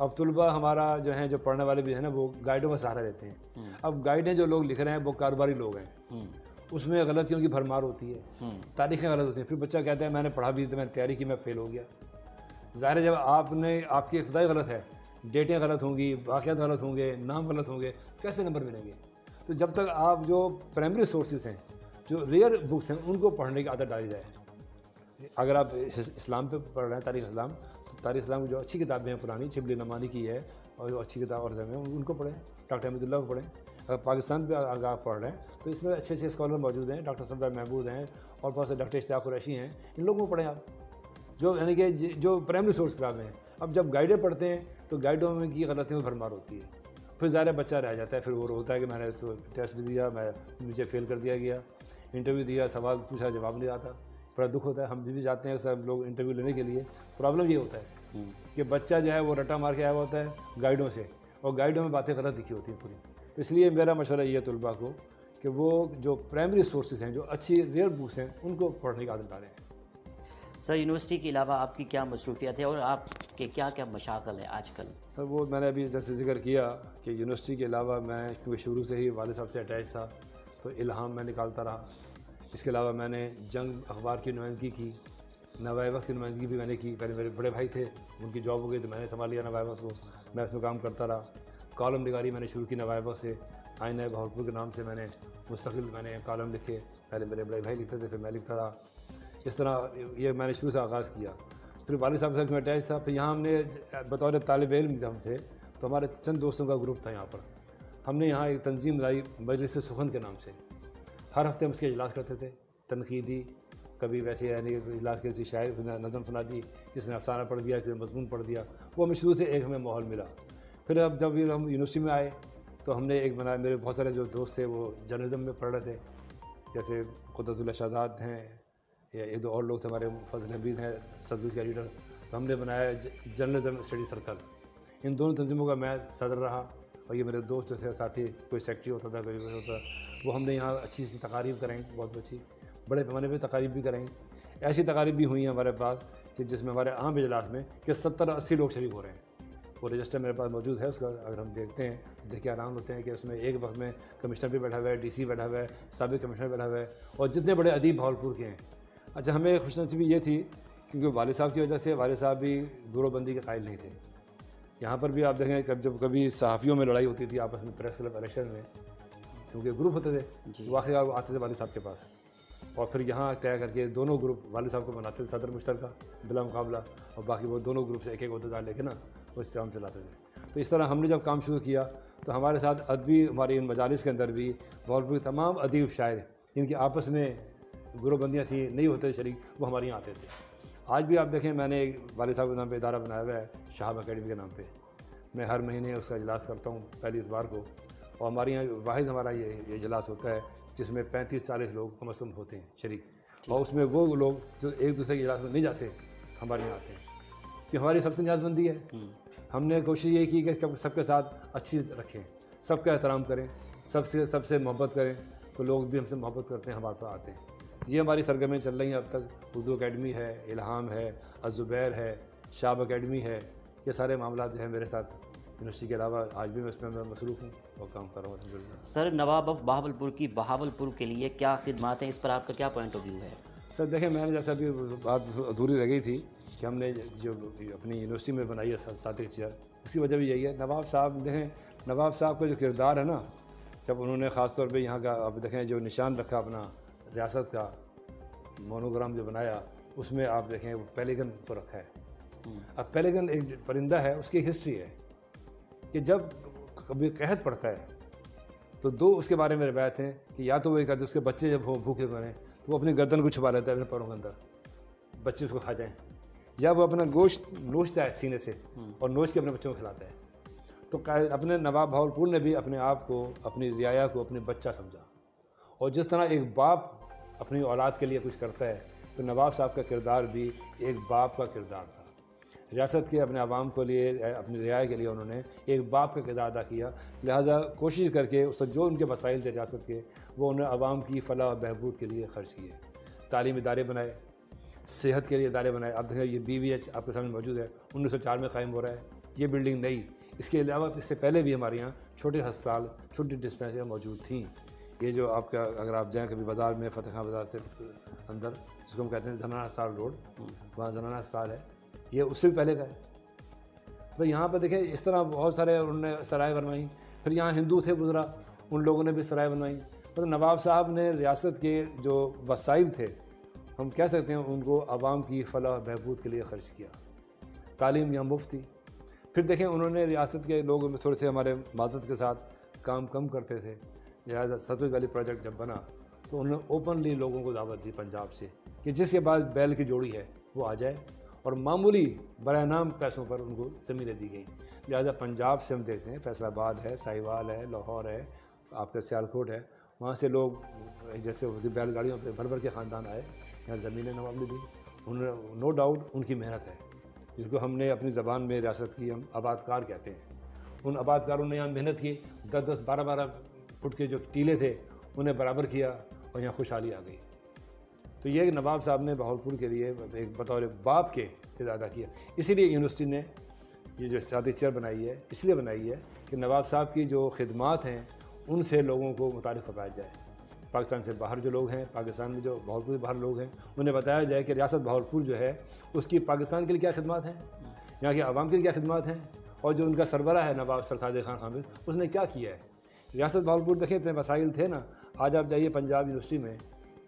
अब तलबा हमारा जो है जो पढ़ने वाले भी है ना वो गाइडों का सहारा लेते हैं। हम्म। अब गाइडें जो लोग लिख रहे हैं वो कारोबारी लोग हैं। हम्म। उसमें गलतियों की भरमार होती है। तारीखें गलत होती हैं। फिर बच्चा कहता है मैंने पढ़ा भी तो मैंने तैयारी की मैं फेल हो गया। ज़ाहिर जब आपने, आपकी इब्तदाई गलत है, डेटें गलत होंगी वाक़ गलत होंगे, नाम गलत होंगे, कैसे नंबर मिलेंगे? तो जब तक आप जो प्राइमरी सोर्सेज हैं, जो रेयर बुक्स हैं, उनको पढ़ने की आदत डाली जाए। अगर आप इस्लाम पे पढ़ रहे हैं, तारीख इस्लाम तो तारीख इस्लाम की जो अच्छी किताबें हैं, पुरानी शिबली नमानी की है, और जो अच्छी किताब और हैं, उनको पढ़ें, डॉक्टर अहमदुल्ला को पढ़ें। अगर पाकिस्तान पर अगर आप पढ़ रहे हैं तो इसमें अच्छे अच्छे स्कॉलर मौजूद हैं, डॉक्टर सरदार महबूद हैं, और बहुत से डॉक्टर इश्तियाक कुरैशी हैं, इन लोगों को पढ़ें आप। जो यानी कि जो प्राइमरी सोर्स किताबें हैं। अब जब गाइडें पढ़ते हैं तो गाइडों में की गलतियों में भरमार होती है। फिर ज़्यादा बच्चा रह जाता है। फिर वो होता है कि मैंने तो टेस्ट भी दिया मैं मुझे फेल कर दिया गया। इंटरव्यू दिया सवाल पूछा जवाब नहीं आता। बड़ा दुख होता है। हम भी जाते हैं सब लोग इंटरव्यू लेने के लिए। प्रॉब्लम ये होता है हम्म। कि बच्चा जो है वो रटा मार के आया होता है गाइडों से। और गाइडों में बातें गलत लिखी होती हैं पूरी। तो इसलिए मेरा मशवरा ये है तलबा को कि वो जो प्राइमरी सोर्सेज हैं जो अच्छी रेयर बुक्स हैं उनको पढ़ने की आदत डालें। सर यूनिवर्सिटी के अलावा आपकी क्या मसरूफियात है और आपके क्या क्या मशागल है आजकल? सर, वो मैंने अभी जैसे ज़िक्र किया कि यूनिवर्सिटी के अलावा मैं क्योंकि शुरू से ही वाले साहब से अटैच था तो इल्हाम मैं निकालता रहा। इसके अलावा मैंने जंग अखबार की नुमाइंदगी की नवाए वक्त की नुमाइंदगी भी मैंने की। पहले मेरे बड़े भाई थे, उनकी जॉब हो गई तो मैंने संभाल लिया नवाए वक्त को। मैं उसमें काम करता रहा। कॉलम निगारी मैंने शुरू की नवाए वक्त से। आइन बहालपुर के नाम से मैंने मुस्तकिल मैंने कॉलम लिखे। पहले मेरे बड़े भाई लिखते थे, फिर मैं लिखता रहा। इस तरह ये मैंने शुरू से आगाज़ किया। फिर वाले साहब के साथ मैं अटैच था। फिर यहाँ हमने, बतौर तालब इल्म जब थे तो हमारे चंद दोस्तों का ग्रुप था यहाँ पर। हमने यहाँ एक तंजीम लाई मजलिस सुखन के नाम से। हर हफ़्ते हम उसके इजलास करते थे। तनकीदी, कभी वैसे यानी इजलास के शायर नज़म सुना दी किसी ने अफसाना पढ़ दिया, किसी ने मजमून पढ़ दिया। वो हमें शुरू से एक हमें माहौल मिला। फिर अब जब हम यूनिवर्सिटी में आए तो हमने एक बनाया मेरे बहुत सारे जो दोस्त थे, वो जर्नलिज्म में पढ़ रहे थे। जैसे कुदरतुल्ला शादात हैं एक दो और लोग थे हमारे फजल हबीद हैं सदूस का लीडर तो हमने बनाया जर्नलिज्म स्टडी सर्कल। इन दोनों तंजीमों का मैं सदर रहा और ये मेरे दोस्त जो थे, साथी, कोई सेक्रेटरी होता था, कोई होता वो हमने यहाँ अच्छी सी तकारीब कराई, बहुत अच्छी, बड़े पैमाने पर तकारीब भी कराई। ऐसी तकारीब भी हुई हैं हमारे पास कि जिसमें हमारे आम इजलास में कि सत्तर अस्सी लोग शरीक हो रहे हैं। वो रजिस्टर मेरे पास मौजूद है, उसका अगर हम देखते हैं देख के आराम होते हैं कि उसमें एक वक्त में कमिश्नर भी बैठा हुआ है डीसी बैठा हुआ है, सबक कमिश्नर बैठा हुआ है और जितने बड़े अदीब भावलपुर के हैं अच्छा हमें खुशनसीबी ये थी क्योंकि वाले साहब की वजह से वाले साहब भी गुरोबंदी के कायल नहीं थे। यहाँ पर भी आप देखें कब जब कभी सहाफ़ियों में लड़ाई होती थी आपस में प्रेस क्लब इलेक्शन में क्योंकि ग्रुप होते थे तो वाकई आते थे वाले साहब के पास। और फिर यहाँ तय करके दोनों ग्रुप वाले साहब को बनाते थे सदर मुश्तर का बिला मुकाबला और बाकी वो दोनों ग्रुप से एक एक डाल लेके ना वो इससे हम चलाते थे। तो इस तरह हमने जब काम शुरू किया तो हमारे साथ अदबी हमारे इन मजालस के अंदर भी बहुत तमाम अदीब शायर जिनकी आपस में गुरुबंदियाँ थी नहीं होते शरीक वो हमारे यहाँ आते थे। आज भी आप देखें मैंने एक वाले साहब के नाम पर इदारा बनाया हुआ है शाहब अकेडमी के नाम पर मैं हर महीने उसका इजलास करता हूँ पहली इतवार को। और हमारे यहाँ वाहिद हमारा ये ये इजलास होता है जिसमें पैंतीस चालीस लोग कम अज़ कम होते हैं शरीक। और उसमें वो लोग जो एक दूसरे के इजलास में नहीं जाते हमारे यहाँ आते हैं। कि हमारी सबसे न्याजबंदी है। हम्म। हमने कोशिश ये की कि सबके साथ अच्छी रखें सबका एहतराम करें सबसे सबसे मोहब्बत करें तो लोग भी हमसे मोहब्बत करते हैं हमारे पास आते हैं। ये हमारी सरगर्मियाँ चल रही हैं अब तक। उर्दू अकेडमी है इल्हाम है अजुबैर है शाब अकेडमी है ये सारे मामला जो है मेरे साथ यूनिवर्सिटी के अलावा आज भी मैं इसमें मसरूफ़ हूँ और काम कर रहा हूँ अलहमदिल्ला सर नवाब ऑफ़ बहावलपुर की बहावलपुर के लिए क्या खिदमत हैं? इस पर आपका क्या पॉइंट ऑफ़ व्यू है? सर देखें मैंने जैसा अभी बात अधूरी रह गई थी कि हमने जो अपनी यूनिवर्सिटी में बनाई है साथी चेयर उसकी वजह भी यही है। नवाब साहब देखें नवाब साहब का जो किरदार है ना जब उन्होंने ख़ास तौर पे यहाँ का अब देखें जो निशान रखा अपना रियासत का मोनोग्राम जो बनाया उसमें आप देखें वो पेलेगन को रखा है हम्म। अब पेलेगन एक परिंदा है उसकी हिस्ट्री है कि जब कभी कहत पड़ता है तो दो उसके बारे में रिवायत हैं कि या तो वो एक उसके बच्चे जब हो भूखे बने तो वो अपनी गर्दन को छुपा लेता है अपने पैरों के अंदर बच्चे उसको खा जाएँ या वो अपना गोश्त नोचता है सीने से हम्म। और नोच के अपने बच्चों को खिलाता है तो अपने नवाब भावलपुर ने भी अपने आप को अपनी रियाया को अपने बच्चा समझा और जिस तरह एक बाप अपनी औलाद के लिए कुछ करता है तो नवाब साहब का किरदार भी एक बाप का किरदार था। रियासत के अपने आवाम को लिए, अपनी रियाय के लिए उन्होंने एक बाप का किरदार अदा किया। लिहाजा कोशिश करके उस जो उनके वसाइल थे रियासत के, वो उन्हें आवाम की फलाह बहबूद के लिए खर्च किए। तालीम इदारे बनाए, सेहत के लिए इदारे बनाए। अब देखें ये बी वी एच आपके सामने मौजूद है, उन्नीस सौ चार में कायम हो रहा है। ये बिल्डिंग नई। इसके अलावा इससे पहले भी हमारे यहाँ छोटे अस्पताल, छोटी डिस्पेंसरियाँ मौजूद थी। ये जो आपका, अगर आप जाएँ कभी बाज़ार में फ़तेह खां बाज़ार से, अंदर, जिसको हम कहते हैं जनाना अस्पताल रोड, वहाँ जनाना अस्पताल है। ये उससे भी पहले का है। तो यहाँ पर देखें इस तरह बहुत सारे उन्होंने सराय बनवाई। फिर यहाँ हिंदू थे गुजरा, उन लोगों ने भी सराय बनवाई। तो नवाब साहब ने रियासत के जो वसाइल थे, हम कह सकते हैं उनको आवाम की फलाह बहबूद के लिए ख़र्च किया। तालीम यहाँ मुफ़्त थी। फिर देखें उन्होंने रियासत के लोग थोड़े से हमारे माजत के साथ काम कम करते थे। लिहाजा सतलुज वैली प्रोजेक्ट जब बना तो उन्होंने ओपनली लोगों को दावत दी पंजाब से कि जिसके बाद बैल की जोड़ी है, वो आ जाए। और मामूली बर नाम पैसों पर उनको ज़मीनें दी गई। लिहाजा पंजाब से हम देखते हैं, फैसलाबाद है, साहिवाल है, लाहौर है, आपका सियालकोट है, वहाँ से लोग, जैसे बैलगाड़ियों पर भर भर के ख़ानदान आए, यहाँ ज़मीनें नवाब ने दी। उन्होंने नो डाउट उनकी मेहनत है, जिसको हमने अपनी ज़बान में रियासत की, हम आबादकार कहते हैं। उन आबादकारों ने यहाँ मेहनत की दस दस बारह बारह फुट के जो टीले थे, उन्हें बराबर किया और यहाँ खुशहाली आ गई। तो ये नवाब साहब ने बहावलपुर के लिए एक बतौर बाप के अदा किया। इसीलिए यूनिवर्सिटी ने ये जो शादी चेयर बनाई है, इसलिए बनाई है कि नवाब साहब की जो खदमात हैं, उनसे लोगों को मुतारफ़ करवाया जाए। पाकिस्तान से बाहर जो लोग हैं, पाकिस्तान में जो बहावलपुर से बाहर लोग हैं, उन्हें बताया जाए कि रियासत बहावलपुर जो है, उसकी पाकिस्तान के लिए क्या खदमात हैं, यहाँ के आवाम के लिए क्या खदमात हैं, और जो उनका सरबरा है नवाब सरसाद खान हामिद उसने क्या किया है? रियासत बहावलपुर देखें, इतने वसाइल थे ना। आज आप जाइए पंजाब यूनिवर्सिटी में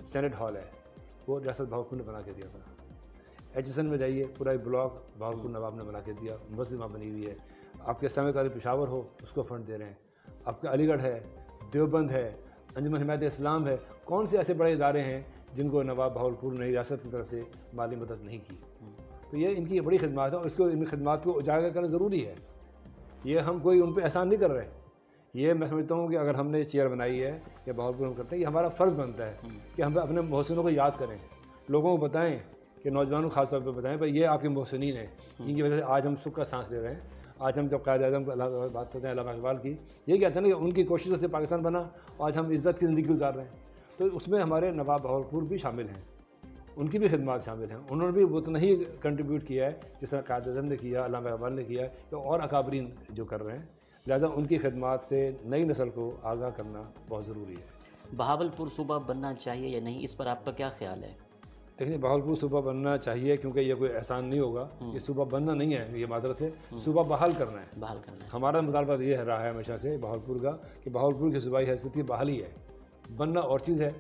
सेनेट हॉल है। वो रियासत बहावलपुर ने बना के दिया था। एच में जाइए, पूरा एक ब्लॉक बहावलपुर नवाब ने बना के दिया। मस्जिद वहाँ बनी हुई है। आपके इस्लामिक कॉलेज पेशावर हो, उसको फंड दे रहे हैं। आपका अलीगढ़ है, देवबंद है, अंजमन हिमायत इस्लाम है। कौन से ऐसे बड़े इदारे हैं जिनको नवाब बहावलपुर ने रियासत की तरफ़ से माली मदद नहीं की? तो ये इनकी बड़ी खदमात है और इसको इन खदमात को उजागर करना ज़रूरी है। ये हम कोई उन पर एहसान नहीं कर रहे। ये मैं समझता हूँ कि अगर हमने चेयर बनाई है या बहावलपुर हम करते हैं, ये हमारा फ़र्ज़ बनता है कि हम अपने मोहसिनों को याद करें। लोगों को बताएँ कि नौजवानों को खासतौर पर बताएँ भाई ये आपके मोहसिन हैं, जिनकी वजह से आज हम सुख का सांस ले रहे हैं। आज हम जब कायद अजम बात करते हैं अलामा इकबाल की, ये कहते हैं ना कि उनकी कोशिशों से पाकिस्तान बना, आज हम इज़्ज़त की ज़िंदगी गुजार रहे हैं। तो उसमें हमारे नवाब बहावलपुर भी शामिल हैं, उनकी भी खदमात शामिल हैं। उन्होंने भी उतना ही कंट्रीब्यूट किया है, जिस तरह कायद अजम ने किया अलामा इकबाल ने किया तो और अकाबरीन जो कर रहे हैं। लिहाजा उनकी खदमात से नई नस्ल को आगाह करना बहुत ज़रूरी है। बहावलपुर सूबा बनना चाहिए या नहीं इस पर आपका क्या ख्याल है? देखिए बहावलपुर सूबा बनना चाहिए क्योंकि ये कोई एहसान नहीं होगा। हम्म। ये सूबा बनना नहीं है ये मादरत है। हम्म। सूबा बहाल करना है। बहाल करना है। हमारा मुतालबा ये है रहा है हमेशा से बहावलपुर का कि बहावलपुर की सूबाई हैसियत की बहाली है। बनना और चीज़ है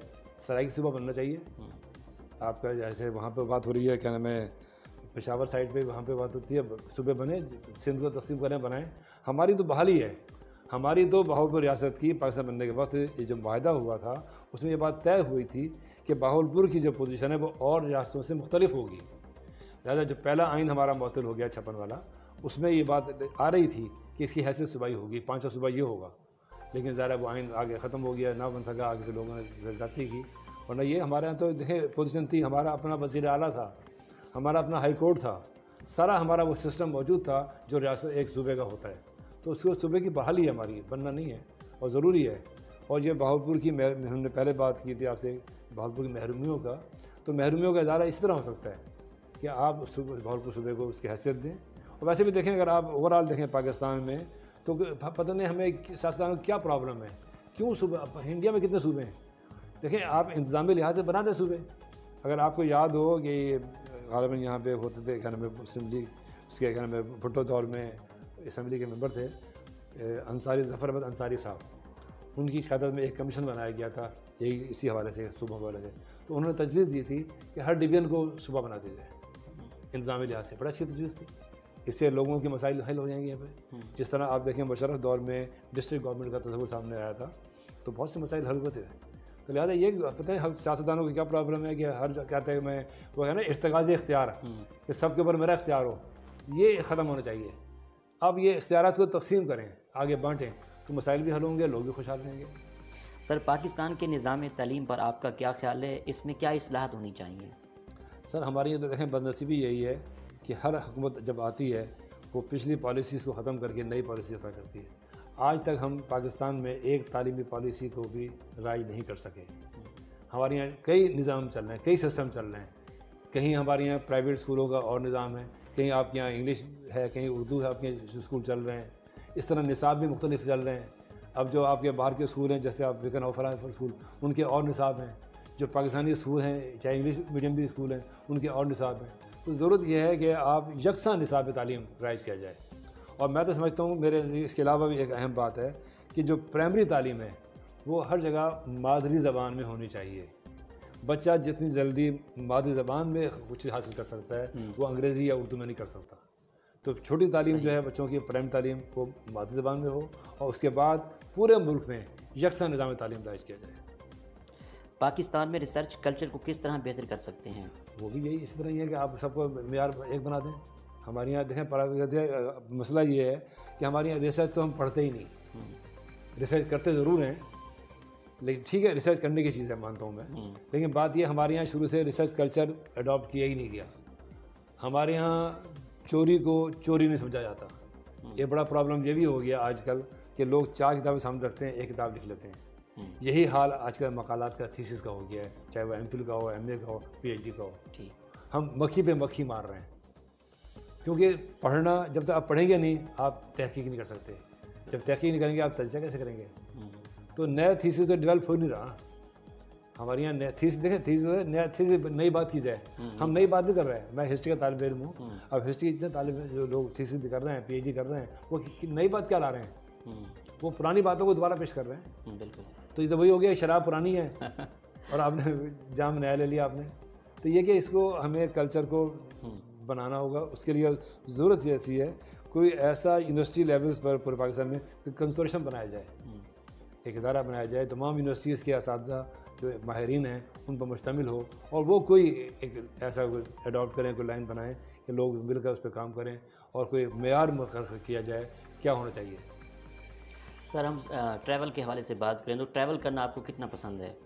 सराय की सूबा बनना चाहिए। हम्म। आपका जैसे वहाँ पर बात हो रही है क्या नाम है पेशावर साइड पे वहाँ पे बात होती है सुबह बने सिंध को तकसीम करें बनाएँ। हमारी तो बहाली है। हमारी तो बहावलपुर रियासत की पाकिस्तान बनने के वक्त ये जो वायदा हुआ था, उसमें ये बात तय हुई थी कि बहावलपुर की जो पोजीशन है, वो और रियासतों से मुख्तलिफ़ होगी। लिहाजा जो पहला आइन हमारा मअतल हो गया छप्पन वाला, उसमें ये बात आ रही थी कि इसकी हैसियत सूबाई होगी पाँचवा सूबा ये होगा। लेकिन ज़रा वो आइन आगे ख़त्म हो गया, ना बन सका, आगे के लोगों ने जाती की। वरना ये हमारे यहाँ तो देखें पोजीशन थी, हमारा अपना वज़ीर अला था, हमारा अपना हाई कोर्ट था, सारा हमारा वो सिस्टम मौजूद था जो रियासत एक सूबे का होता है। तो उसको सूबे की बहाली है हमारी, बनना नहीं है और ज़रूरी है। और ये बहावलपुर की हमने पहले बात की थी आपसे बहावलपुर की महरूमियों का। तो महरूमियों का इजारा इस तरह हो सकता है कि आप बहावलपुर सूबे को उसकी हैसियत दें। और वैसे भी देखें, अगर आप ओवरऑल देखें पाकिस्तान में तो पता नहीं हमें सियासतदानों को क्या प्रॉब्लम है। क्यों सूबे इंडिया में कितने सूबे हैं? देखें, आप इंतजामी लिहाज से बना दें सूबे। अगर आपको याद हो कि गालबन यहाँ पे होते थे, क्या नाम मुस्लिम लीग उसके, क्या नाम है, भुट्टो दौर में असम्बली के मेंबर थे अंसारी जफ़र अहमद अंसारी साहब। उनकी क़्यादत में एक कमीशन बनाया गया था यही इसी हवाले से सूबों के हवाले से। तो उन्होंने तजवीज़ दी थी कि हर डिवीज़न को सूबा बना दिया जाए। इंतजामी लिहाज से बड़ा अच्छी तजवीज़ थी। इससे लोगों के मसाइल हल हो जाएँगे यहाँ पे। जिस तरह आप देखें मुशरफ दौर में डिस्ट्रिक्ट गवर्नमेंट का तस्वूर सामने आया था तो बहुत से मसाइल हल हुए थे। तो लिहाजा ये पता है हम सियासतदानों की क्या प्रॉब्लम है कि हर कहते हैं मैं वो है ना इर्तगाज इख्तियार कि सबके ऊपर मेरा इख्तियार हो। ये ख़त्म होना चाहिए। अब ये इख्तियार को तकसीम करें आगे बांटें तो मसाइल भी हल होंगे लोग भी खुशहाल रहेंगे। सर पाकिस्तान के निज़ाम तलीम पर आपका क्या ख्याल है? इसमें क्या असलाहत होनी चाहिए? सर हमारी तो देखें बदनसीबी यही है कि हर हुकूमत जब आती है वो पिछली पॉलिसीज़ को ख़त्म करके नई पॉलिसी अदा करती है। आज तक हम पाकिस्तान में एक तालीमी पॉलिसी को भी राज नहीं कर सके। हमारे यहाँ कई निज़ाम चल रहे हैं कई सिस्टम चल रहे हैं। कहीं हमारे यहाँ प्राइवेट स्कूलों का और निज़ाम है कहीं आपके यहाँ इंग्लिश है, कहीं उर्दू है, आपके स्कूल चल रहे हैं। इस तरह निसाब भी मुख्तलिफ़ चल रहे हैं। अब जो आपके बाहर के स्कूल हैं, जैसे आप विकन ऑफ़र स्कूल उनके और निसाब हैं। जो पाकिस्तानी स्कूल हैं, चाहे इंग्लिश मीडियम भी स्कूल हैं, उनके और निसाब हैं। तो ज़रूरत यह है कि आप यकसा निसाब तालीम राइज किया जाए। और मैं तो समझता हूँ, मेरे इसके अलावा भी एक अहम बात है कि जो प्राइमरी तालीम है, वो हर जगह मादरी ज़बान में होनी चाहिए। बच्चा जितनी जल्दी मादरी ज़बान में कुछ हासिल कर सकता है वो अंग्रेज़ी या उर्दू में नहीं कर सकता। तो छोटी तालीम जो है बच्चों की प्राइम तालीम वो मादरी ज़बान में हो और उसके बाद पूरे मुल्क में यकसा निज़ाम तालीम राइज किया जाए। पाकिस्तान में रिसर्च कल्चर को किस तरह बेहतर कर सकते हैं? वो भी यही इसी तरह ही है कि आप सबको मैार एक बना दें। हमारे यहाँ देखें मसला ये है कि हमारे यहाँ रिसर्च तो हम पढ़ते ही नहीं। रिसर्च करते ज़रूर हैं लेकिन ठीक है रिसर्च करने की चीज़ है मानता हूँ मैं। लेकिन बात ये हमारे यहाँ शुरू से रिसर्च कल्चर अडॉप्ट किया ही नहीं गया। हमारे यहाँ चोरी को चोरी नहीं समझा जाता। ये बड़ा प्रॉब्लम ये भी हो गया आजकल कि लोग चार किताबें सामने रखते हैं एक किताब लिख लेते हैं। यही हाल आजकल मकालात का थीसिस का हो गया है चाहे वो एम का हो एमए का हो पीएचडी का हो। ठीक। हम मक्खी पे मक्खी मार रहे हैं। क्योंकि पढ़ना जब तक आप पढ़ेंगे नहीं आप तहकीक नहीं कर सकते। जब तहकीक नहीं करेंगे आप तजज़ा कैसे करेंगे? तो नया थीसिस तो डेवलप हो नहीं रहा हमारे यहाँ नया थीस देखें थीस नया थीस नई बात की जाए। हम नई बात नहीं कर रहे हैं। मैं हिस्ट्री का तालब इल्म हूँ अब हिस्ट्री के इतने तालब जो लोग थीसिस कर रहे हैं पी कर रहे हैं वो नई बात क्या ला रहे हैं? वो पुरानी बातों को दोबारा पेश कर रहे हैं। बिल्कुल। तो ये तो वही हो गया शराब पुरानी है। (laughs) और आपने जाम नया ले लिया आपने। तो ये कि इसको हमें कल्चर को बनाना होगा उसके लिए ज़रूरत ऐसी है कोई ऐसा यूनिवर्सिटी लेवल्स पर पूरे पाकिस्तान में कंसोरेशन बनाया जाए। एक इदारा बनाया जाए तमाम यूनिवर्सिटीज़ के इस जो माहरीन हैं उन पर मुश्तमिल हो और वो कोई एक ऐसा अडॉप्ट करें कोई लाइन बनाएँ कि लोग मिलकर उस पर काम करें और कोई मैार मुकर किया जाए क्या होना चाहिए? सर हम ट्रैवल के हवाले से बात करें तो ट्रैवल करना आपको कितना पसंद है?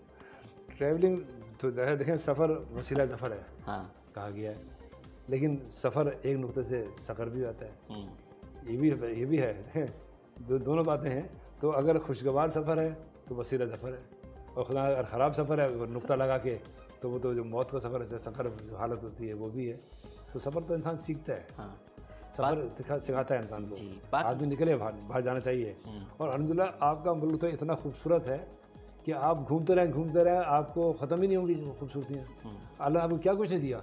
ट्रैवलिंग तो देखें सफ़र वसीला सफ़र है हाँ। कहा गया है। लेकिन सफ़र एक नुक्ते से सकर भी आता है। हम्म, ये भी ये भी है। दो, दोनों बातें हैं। तो अगर खुशगवार सफ़र है तो वसीला सफ़र है। और खुदा अगर ख़राब सफ़र है नुक्ता लगा के तो वो तो जो मौत का सफ़र है सफ़र जो हालत होती है वो भी है। तो सफ़र तो इंसान सीखता है। हाँ। सफ़र सिखा सिखाता है इंसान को। आदमी निकले बाहर बाहर जाना चाहिए। और अलहमदिल्ला आपका मुल्क तो इतना खूबसूरत है कि आप घूमते रहें घूमते रहें आपको ख़त्म ही नहीं होंगी खूबसूरतियाँ। अल्लाह आपको क्या कुछ नहीं दिया?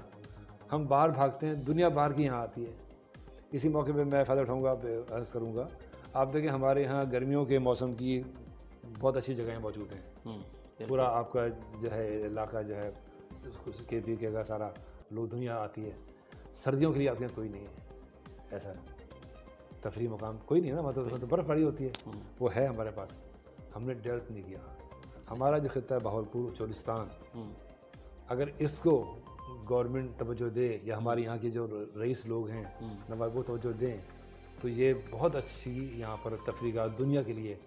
हम बाहर भागते हैं दुनिया बाहर की यहाँ आती है। इसी मौके पे मैं फ़ायदा उठाऊँगा अर्ज़ करूँगा। आप देखें हमारे यहाँ गर्मियों के मौसम की बहुत अच्छी जगहें मौजूद हैं। हम्म, पूरा आपका जो है इलाका जो है के पी के का सारा लोग दुनिया आती है। सर्दियों के लिए आपके यहाँ कोई नहीं है ऐसा तफरी मकाम कोई नहीं है ना मतलब तो बर्फ़ पड़ी होती है। वो है हमारे पास। हमने डेवलप नहीं किया। हमारा जो खत्ता है बहावलपुर चोलिस्तान। हम्म, अगर इसको गवर्नमेंट तवज्जो दे या हमारे यहाँ के जो रईस लोग हैं नवाब वो तवज्जो दें तो ये बहुत अच्छी यहाँ पर तफरीका दुनिया के लिए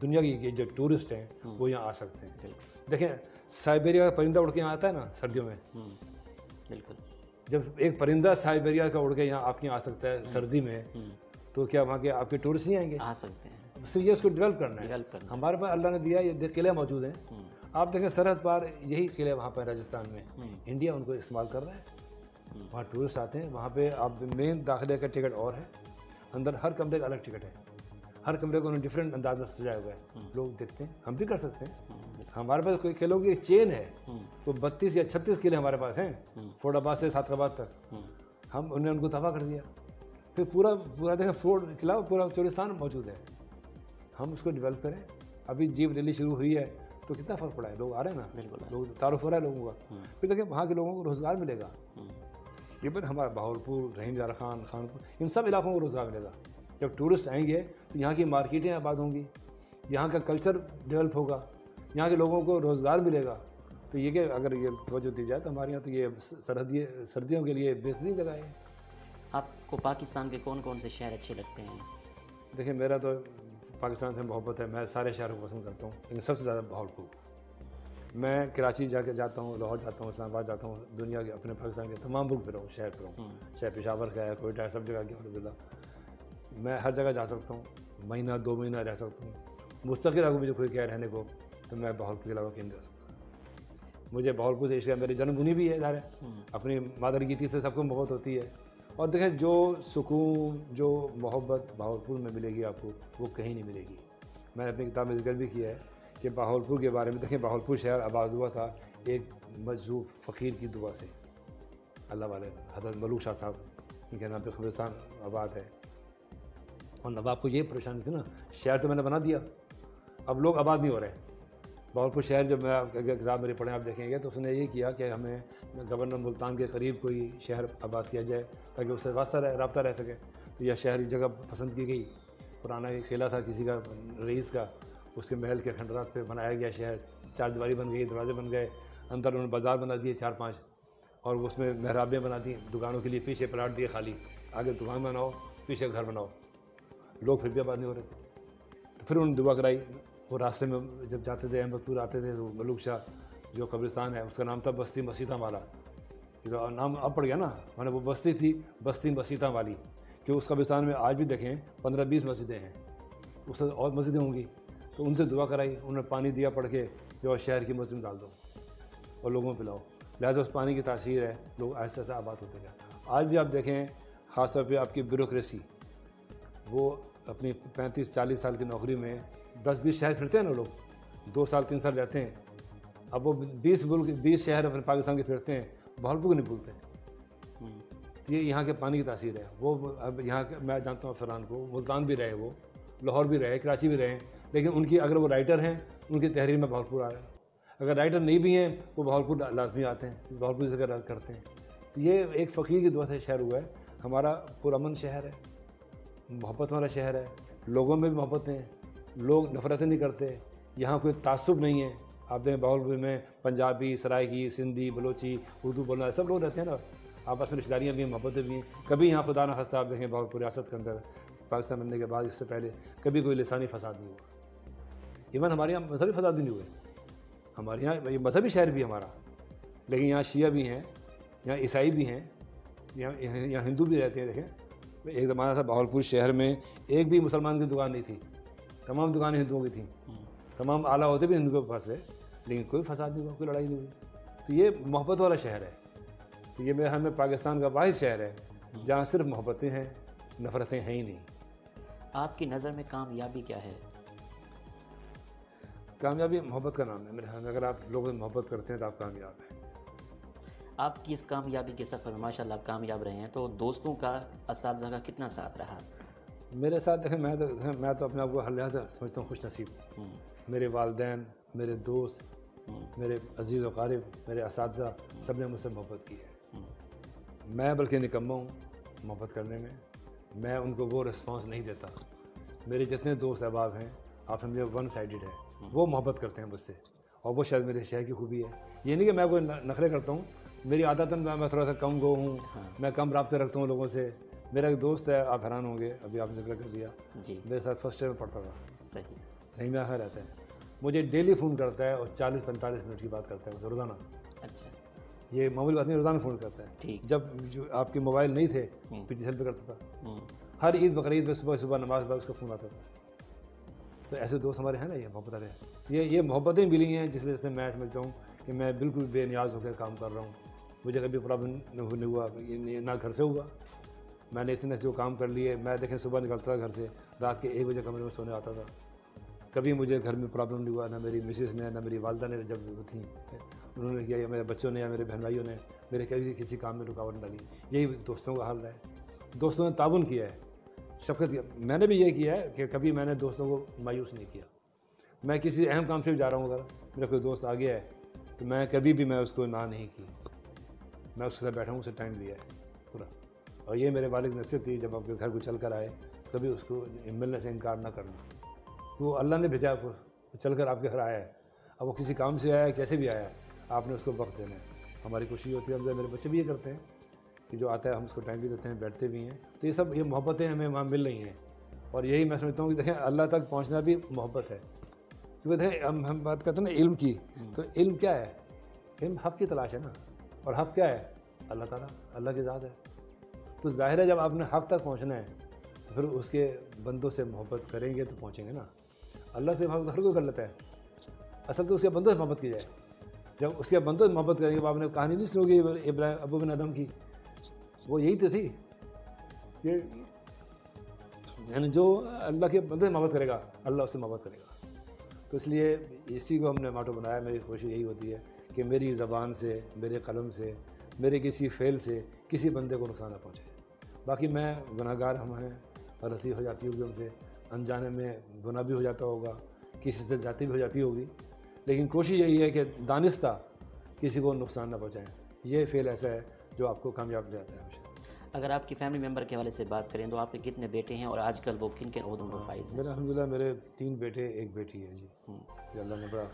दुनिया की जो टूरिस्ट हैं वो यहाँ आ सकते हैं। देखें साइबेरिया का परिंदा उड़ के यहाँ आता है ना सर्दियों में? हम्म, बिल्कुल। जब एक परिंदा साइबेरिया का उड़ के यहाँ आपके यहाँ आ सकता है सर्दी में हम्म, तो क्या वहाँ के आपके टूरिस्ट नहीं आएँगे? आ सकते हैं। सिर्फ़ ये उसको डेवलप करना है। करना हमारे पास अल्लाह ने दिया ये किले मौजूद हैं। हम्म, आप देखें सरहद पार यही किले वहाँ पर राजस्थान में। हम्म, इंडिया उनको इस्तेमाल कर रहा है। वहाँ टूरिस्ट आते हैं। वहाँ पे आप मेन दाखिले का टिकट और है। अंदर हर कमरे का अलग टिकट है। हर कमरे को उन्होंने डिफरेंट अंदाज में सजाया हुआ है। हम्म। लोग देखते हैं। हम भी कर सकते हैं। हम्म, हमारे पास कोई खेलों की चेन है हम्म, तो बत्तीस या छत्तीस किले हमारे पास हैं फोर्डाबाद से सातराबाद तक। हम उन्होंने उनको तबाह कर दिया। फिर पूरा पूरा देखें फोर्ट किला पूरा चोरिस्तान मौजूद है। हम उसको डेवलप करें अभी जीप रैली शुरू हुई है तो कितना फ़र्क पड़ा है? लोग आ रहे हैं ना? बिल्कुल। लोग तारुफ हो रहा है लोगों का। फिर देखिए वहाँ के लोगों को रोज़गार मिलेगा। इवन हमारा बहावलपुर रहीम जार खान खानपुर इन सब इलाकों को रोज़गार मिलेगा। जब टूरिस्ट आएँगे तो यहाँ की मार्केटें आबाद होंगी। यहाँ का कल्चर डेवलप होगा। यहाँ के लोगों को रोज़गार मिलेगा। तो ये कि अगर ये तवज्जो दी जाए तो हमारे यहाँ तो ये सरहदी सर्दियों के लिए बेहतरीन जगह है। आपको पाकिस्तान के कौन कौन से शहर अच्छे लगते हैं? देखिए मेरा तो पाकिस्तान से मोहब्बत है। मैं सारे शहरों को पसंद करता हूँ लेकिन सबसे ज़्यादा बहावलपुर मैं कराची जाके जाता हूँ लाहौर जाता हूँ इस्लामाबाद जाता हूँ दुनिया के अपने पाकिस्तान के तमाम मुल्क पे रहूँ शहर पे रहूँ हम्म, चाहे पेशावर का है कोयटा है सब जगह गया अलहमदिल्ला मैं हर जगह जा सकता हूँ महीना दो महीना रह सकता हूँ। मुस्तकिल अगर मुझे कोई कह रहने को तो मैं बहावलपुर के अलावा कहीं रह सकता। मुझे बहावलपुर से है मेरी जन्मभूमि भी है इधर है। हम्म, अपनी मादर गीति से सबको मोहब्बत होती है। और देखें जो सुकून जो मोहब्बत बहावलपुर में मिलेगी आपको वो कहीं नहीं मिलेगी। मैंने अपनी किताब में ज़िक्र भी किया है कि बहावलपुर के बारे में, देखें बहावलपुर शहर आबाद हुआ था एक मजरूब फ़कीर की दुआ से। अल्लाह वाले, हज़रत मलूक शाह साहब इनके नाम पे कब्रिस्तान आबाद है। और नवाब को ये परेशानी थी ना, शहर तो मैंने बना दिया। अब लोग आबाद नहीं हो रहे। बहावलपुर शहर जब मैं किताब मेरे पढ़े, आप देखेंगे तो उसने ये किया कि हमें गवर्नर मुल्तान के करीब कोई शहर आबाद किया जाए, ताकि उससे वास्ता रह, रबता रह सके। तो यह शहर जगह पसंद की गई। पुराना किला था किसी का, रईस का उसके महल के खंडरात पे बनाया गया शहर। चार दीवारी बन गई, दरवाजे बन गए, अंदर उन्होंने बाज़ार बना दिए चार पाँच, और उसमें महराबें बना दी, दुकानों के लिए पीछे प्लाट दिए खाली, आगे दुकान बनाओ, पीछे घर बनाओ। लोग फिर भी आबाद नहीं हो रहे। थे तो फिर उन्होंने दुआ कराई, वो रास्ते में जब जाते थे, अहमदपुर आते थे तो मलूक शाह जो कब्रिस्तान है, उसका नाम था बस्ती मसीता वाला तो नाम अब पड़ गया ना, मैंने वो बस्ती थी, बस्ती मसीता वाली कि उस कब्रिस्तान में आज भी देखें, पंद्रह बीस मस्जिदें हैं। उससे और मस्जिदें होंगी। तो उनसे दुआ कराई उन्होंने पानी दिया पढ़ के जो शहर की मस्जिद में डाल दो और लोगों को पिलाओ। लिहाजा उस पानी की तासीर है लोग आहिस्ता आहिस्ता आबाद होते गए आज भी आप देखें ख़ासतौर पर आपकी ब्यूरोक्रेसी वो अपनी पैंतीस चालीस साल की नौकरी में दस बीस शहर फिरते हैं ना लोग दो साल तीन साल रहते हैं। अब वो बीस मुल्क बीस शहर अपने पाकिस्तान के फिरते हैं बहालपुर को नहीं भूलते। हम्म, तो ये यहाँ के पानी की तासीर है। वो अब यहाँ के मैं जानता हूँ फरहान को मुल्तान भी रहे वो लाहौर भी रहे कराची भी रहे लेकिन उनकी, अगर वो राइटर हैं, उनकी तहरीर में बहालपुर आ रहा है। अगर राइटर नहीं भी हैं, वो बहालपुर लाजमी आते हैं बहालपुर से अगर करते हैं। तो ये एक फ़कीर की दुआ से शहर हुआ है। हमारा पुरमन शहर है, मोहब्बत वाला शहर है, लोगों में भी मोहब्बत है, लोग नफ़रतें नहीं करते, यहाँ कोई तासुब नहीं है। आप देखें बहालपुर में पंजाबी सराइकी सिंधी, बलोची, उर्दू बोलना सब लोग रहते हैं ना। आपस में रिश्तेदारियाँ भी हैं, मोहब्बतें भी हैं। कभी यहाँ खुदा न खस्ता आप देखें बहालपुर रियासत के अंदर पाकिस्तान बनने के बाद, इससे पहले कभी कोई लसानी फसाद नहीं हुआ। इवन हमारे यहाँ मजहबी फसाद भी नहीं हुए। हमारे यहाँ ये मजहबी शहर भी हमारा। लेकिन यहाँ शिया भी हैं यहाँ ईसाई भी हैं यहाँ यहाँ हिंदू भी रहते हैं देखें। एक ज़माना था बहावलपुर शहर में एक भी मुसलमान की दुकान नहीं थी। तमाम दुकानें हिंदुओं की थीं। हम्म, तमाम आला होते भी हिंदुओं के पास है लेकिन कोई फसाद नहीं हुआ कोई लड़ाई नहीं हुई। तो ये मोहब्बत वाला शहर है। तो ये मेरे ख्याल में पाकिस्तान का वाहिद शहर है जहाँ सिर्फ़ मोहब्बतें हैं नफ़रतें हैं ही नहीं। आपकी नज़र में कामयाबी क्या है? कामयाबी मोहब्बत का नाम है मेरे ख्याल में। अगर आप लोगों से मोहब्बत करते हैं तो आप कामयाब हैं। आपकी इस कामयाबी के सफ़र में माशाल्लाह आप कामयाब रहे हैं तो दोस्तों का इस का कितना साथ रहा? मेरे साथ देखें मैं तो देखें मैं तो अपने आप को हर लिहाज समझता हूँ खुश नसीब हम्म, मेरे वालदेन मेरे दोस्त हम्म, मेरे अज़ीज़ व क़ारिब मेरे इस सबने मुझसे मोहब्बत की है। हम्म, मैं बल्कि निकम्मा हूँ मोहब्बत करने में। मैं उनको वो रिस्पांस नहीं देता। मेरे जितने दोस्त अहबाब हैं आप समझे वन साइड है। वो मोहब्बत करते हैं मुझसे। और वो शायद मेरे शहर की खूबी है। ये नहीं कि मैं कोई नखरे करता हूँ। मेरी आदतन मैं मैं थोड़ा सा कम गो हूँ। हाँ। मैं कम रबते रखता हूँ लोगों से। मेरा एक दोस्त है आप हैरान होंगे अभी आपने ज़िक्र कर दिया। जी। मेरे साथ फ़र्स्ट ईयर में पढ़ता था। सही। नहीं मैं आखिर रहता है। मुझे डेली फ़ोन करता है और चालीस पैंतालीस मिनट की बात करता है मुझे रोज़ाना। अच्छा। ये मामूली बात नहीं रोज़ाना फ़ोन करता है। ठीक। जब जो आपके मोबाइल नहीं थे हम्म। पी टी पे करता था। हम्म, हर ईद बकरीद में सुबह सुबह नमाज़ बाद उसका फ़ोन आता था। तो ऐसे दोस्त हमारे हैं ना, ये मोहब्बत वाले? ये ये मोहब्बतें मिली हैं, जिस वजह से मैं समझता हूँ कि मैं बिल्कुल बेनियाज होकर काम कर रहा हूँ। मुझे कभी प्रॉब्लम नहीं हुआ ना घर से हुआ। मैंने इतने जो काम कर लिए, मैं देखें सुबह निकलता था घर से, रात के एक बजे कमरे में सोने आता था। कभी मुझे घर में प्रॉब्लम नहीं हुआ, ना मेरी मिसेस ने, ना मेरी वालदा ने जब थी, उन्होंने किया, या मेरे बच्चों ने, या मेरे बहन भाइयों ने, मेरे कभी किसी काम में रुकावट डाली। यही दोस्तों का हाल है। दोस्तों ने ताउन किया है। शफकत किया मैंने भी ये किया है कि कभी मैंने दोस्तों को मायूस नहीं किया। मैं किसी अहम काम से भी जा रहा हूँ, अगर मेरा कोई दोस्त आ गया है तो मैं कभी भी मैं उसको ना नहीं की मैं उसके साथ बैठा हूँ, उसे टाइम दिया है, पूरा। और ये मेरे वालिद नसीहत थी जब आपके घर को चल कर आए, कभी उसको मिलने से इनकार ना करना। वो अल्लाह ने भेजा आपको चल कर आपके घर आया है। अब वो किसी काम से आया है, कैसे भी आया है, आपने उसको वक्त देना है। हमारी खुशी होती है, हम मेरे बच्चे भी ये करते हैं। कि जो आता है हम उसको टाइम भी देते हैं बैठते भी हैं। तो ये सब ये मोहब्बतें हमें वहाँ मिल रही हैं। और यही मैं समझता हूँ कि देखें अल्लाह तक पहुँचना भी मोहब्बत है। क्योंकि देखें हम हम बात करते हैं ना इल्म की तो इल्म क्या है? इल्म हक की तलाश है ना। और हक क्या है? अल्लाह ताला अल्लाह की ज़ात है। तो ज़ाहिर है जब आपने हक तक पहुँचना है तो फिर उसके बंदों से मोहब्बत करेंगे तो पहुँचेंगे ना। अल्लाह से मोहब्बत हर कोई कर लेता है। असल तो उसके बंदों से मोहब्बत की जाए। जब उसके बंदों से मोहब्बत करेंगे आपने कहानी नहीं सुनोगी इब्राहिम अबू बिन अदम की? वो यही तो थी कि यानी जो अल्लाह के बंदे मोहब्बत करेगा, अल्लाह उससे मोहब्बत करेगा। तो इसलिए इसी को हमने माटो बनाया। मेरी कोशिश यही होती है कि मेरी ज़बान से, मेरे कलम से, मेरे किसी फेल से किसी बंदे को नुकसान ना पहुँचे। बाकी मैं गुनागार हम हैं, गलती हो जाती होगी उनसे, अनजाने में गुना भी हो जाता होगा, किसी से जाती भी हो जाती होगी। लेकिन कोशिश यही है कि दानिस्ता किसी को नुकसान ना पहुँचाएँ। ये फेल ऐसा है जो आपको कामयाब जाता है अगर आपकी फैमिली मेंबर के हवाले से बात करें तो आपके कितने बेटे हैं और आजकल वो किन के अहदों पर फाइज हैं? मेरा अलहमदिल्ला मेरे तीन बेटे एक बेटी है जी। जो अल्लाह ने बड़ा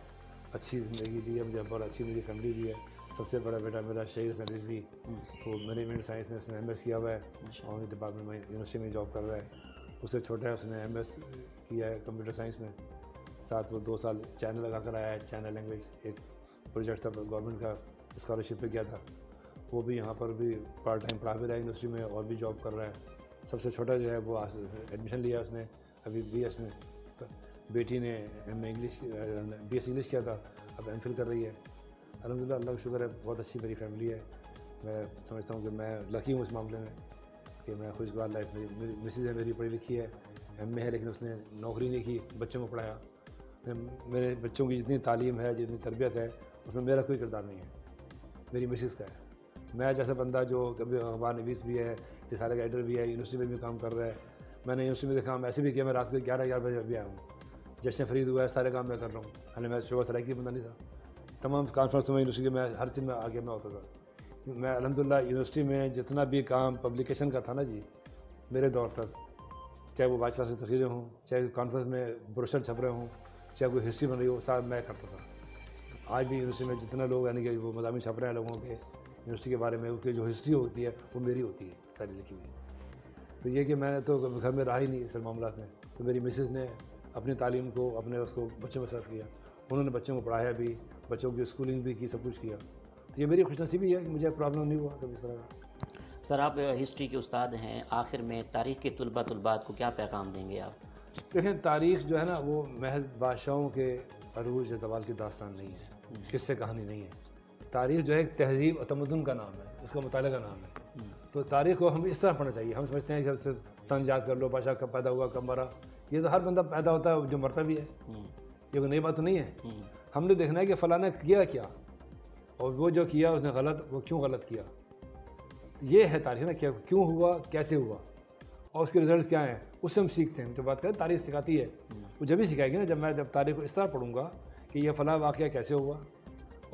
अच्छी ज़िंदगी दी है मुझे बहुत अच्छी मुझे फैमिली दी है। सबसे बड़ा बेटा मेरा शहीद सरीज भी वो मैनेजमेंट साइंस में उसने एम एस किया हुआ है और डिपार्टमेंट में यूनिवर्सिटी में जॉब कर रहा है। उससे छोटा है उसने एम एस किया है कंप्यूटर साइंस में। साथ वो दो साल चैनल लगा कर आया है चाइना लैंग्वेज एक प्रोजेक्ट था गवर्नमेंट का स्कॉलरशिप पे गया था। वो भी यहाँ पर भी पार्ट टाइम पढ़ा भी रहा है यूनिवर्सिटी में और भी जॉब कर रहा है। सबसे छोटा जो है वो एडमिशन लिया उसने, अभी बी एस में। तो बेटी ने M English B S English किया था, अब एम कर रही है। अलहमदिल्ला अल्लाह का शुक्र है, बहुत अच्छी मेरी फैमिली है। मैं समझता हूँ कि मैं लकी हूँ इस मामले में कि मैं खुशगवार लाइफ मेरी मिसिज़ है, मेरी पढ़ी लिखी है। एमए है, लेकिन उसने नौकरी नहीं की, बच्चों को पढ़ाया। मेरे बच्चों की जितनी तालीम है, जितनी तरबियत है, उसमें मेरा कोई किरदार नहीं है। मेरी मिसिज़ का है। मैं जैसा बंदा जो कभी अखबार नवीस भी है, रिसाले का एडिटर भी है यूनिवर्सिटी में भी काम कर रहा है, मैंने यूनिवर्सिटी में काम ऐसे भी किया, मैं रात को ग्यारह ग्यारह बजे भी आया हूँ। जश्न फरीद हुआ है, सारे काम मैं कर रहा हूँ। हालाँकि मैं शुभ सराय की बंदा नहीं था। तमाम कॉन्फ्रेंस में यूनिवर्सिटी में, हर चीज़ में आगे मैं होता था। मैं अलहमदिल्ला यूनिवर्सिटी में जितना भी काम पब्लिकेशन का था ना जी, मेरे दौर तक, चाहे वो बादशाह से तकरीरें हों, चाहे कॉन्फ्रेंस में ब्रोशर छप रहे हों, चाहे कोई हिस्ट्री बन रही हो, सारा मैं करता था। आज भी यूनिवर्सिटी में जितना लोग, यानी कि वो मदामी छप रहे हैं लोगों के यूनिवर्सिटी के बारे में उसकी जो हिस्ट्री होती है वो मेरी होती है सारी लिखी हुई तो ये कि मैं तो घर में रहा ही नहीं सर मामला में। तो मेरी मिसेज़ ने अपनी तालीम को अपने उसको बच्चों में सर्व किया। उन्होंने बच्चों को पढ़ाया भी बच्चों की स्कूलिंग भी की सब कुछ किया। तो ये मेरी खुशनसीबी है कि मुझे प्रॉब्लम नहीं हुआ कभी इस तरह का। सर आप हिस्ट्री के उस्ताद हैं। आखिर में तारीख़ के तलबा तलबात को क्या पैगाम देंगे आप? देखें तारीख़ जो है ना वो महज बादशाहों के अरूज या जवाल की दास्तान नहीं है। हम्म। किससे कहानी नहीं है। तारीख़ जो है तहजीब और तमदन का नाम है, उसका मुताल का नाम है। तो तारीख़ को हम इस तरह पढ़ना चाहिए हम समझते हैं कि सबसे सन याद कर लो, बादशाह कब पैदा हुआ, कब मरा, ये तो हर बंदा पैदा होता है, जो मरता भी है। ये कोई नई बात तो नहीं है। हमने देखना है कि फ़लाँ ने किया क्या, और वो जो किया उसने गलत, वो क्यों गलत किया ये है तारीख ना, क्या, क्यों हुआ, कैसे हुआ, और उसके रिज़ल्ट क्या हैं, उससे हम सीखते हैं जो बात करें, तारीख सिखाती है वो जब भी सिखाएगी ना, जब मैं जब तारीख को इस तरह पढ़ूँगा कि यह फ़लाँ वाक़ कैसे हुआ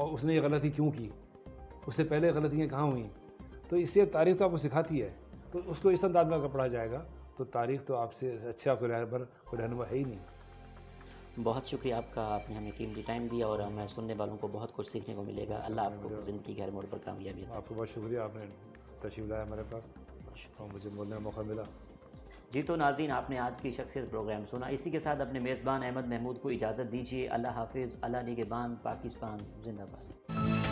और उसने ये गलती क्यों की? उससे पहले गलतियाँ कहाँ हुई? तो इससे तारीख तो आपको सिखाती है। तो उसको इस अंदाज में अगर पढ़ा जाएगा तो तारीख तो आपसे अच्छा कोई रहबर कोई रहनुमा है ही नहीं। बहुत शुक्रिया आपका। आपने हमें कीमती टाइम दिया और हमें सुनने वालों को बहुत कुछ सीखने को मिलेगा। अल्लाह आपको ज़िंदगी के हर मोड़ पर कामयाबी आपको बहुत शुक्रिया। आपने तशीफ लाया हमारे पास। और मुझे बोलने का मौका मिला। जी तो नाजीन, आपने आज की शख्सियत प्रोग्राम सुना। इसी के साथ अपने मेज़बान अहमद महमूद को इजाज़त दीजिए। अल्लाह हाफिज़, अल्लाह निगेबान पाकिस्तान, जिंदाबाद।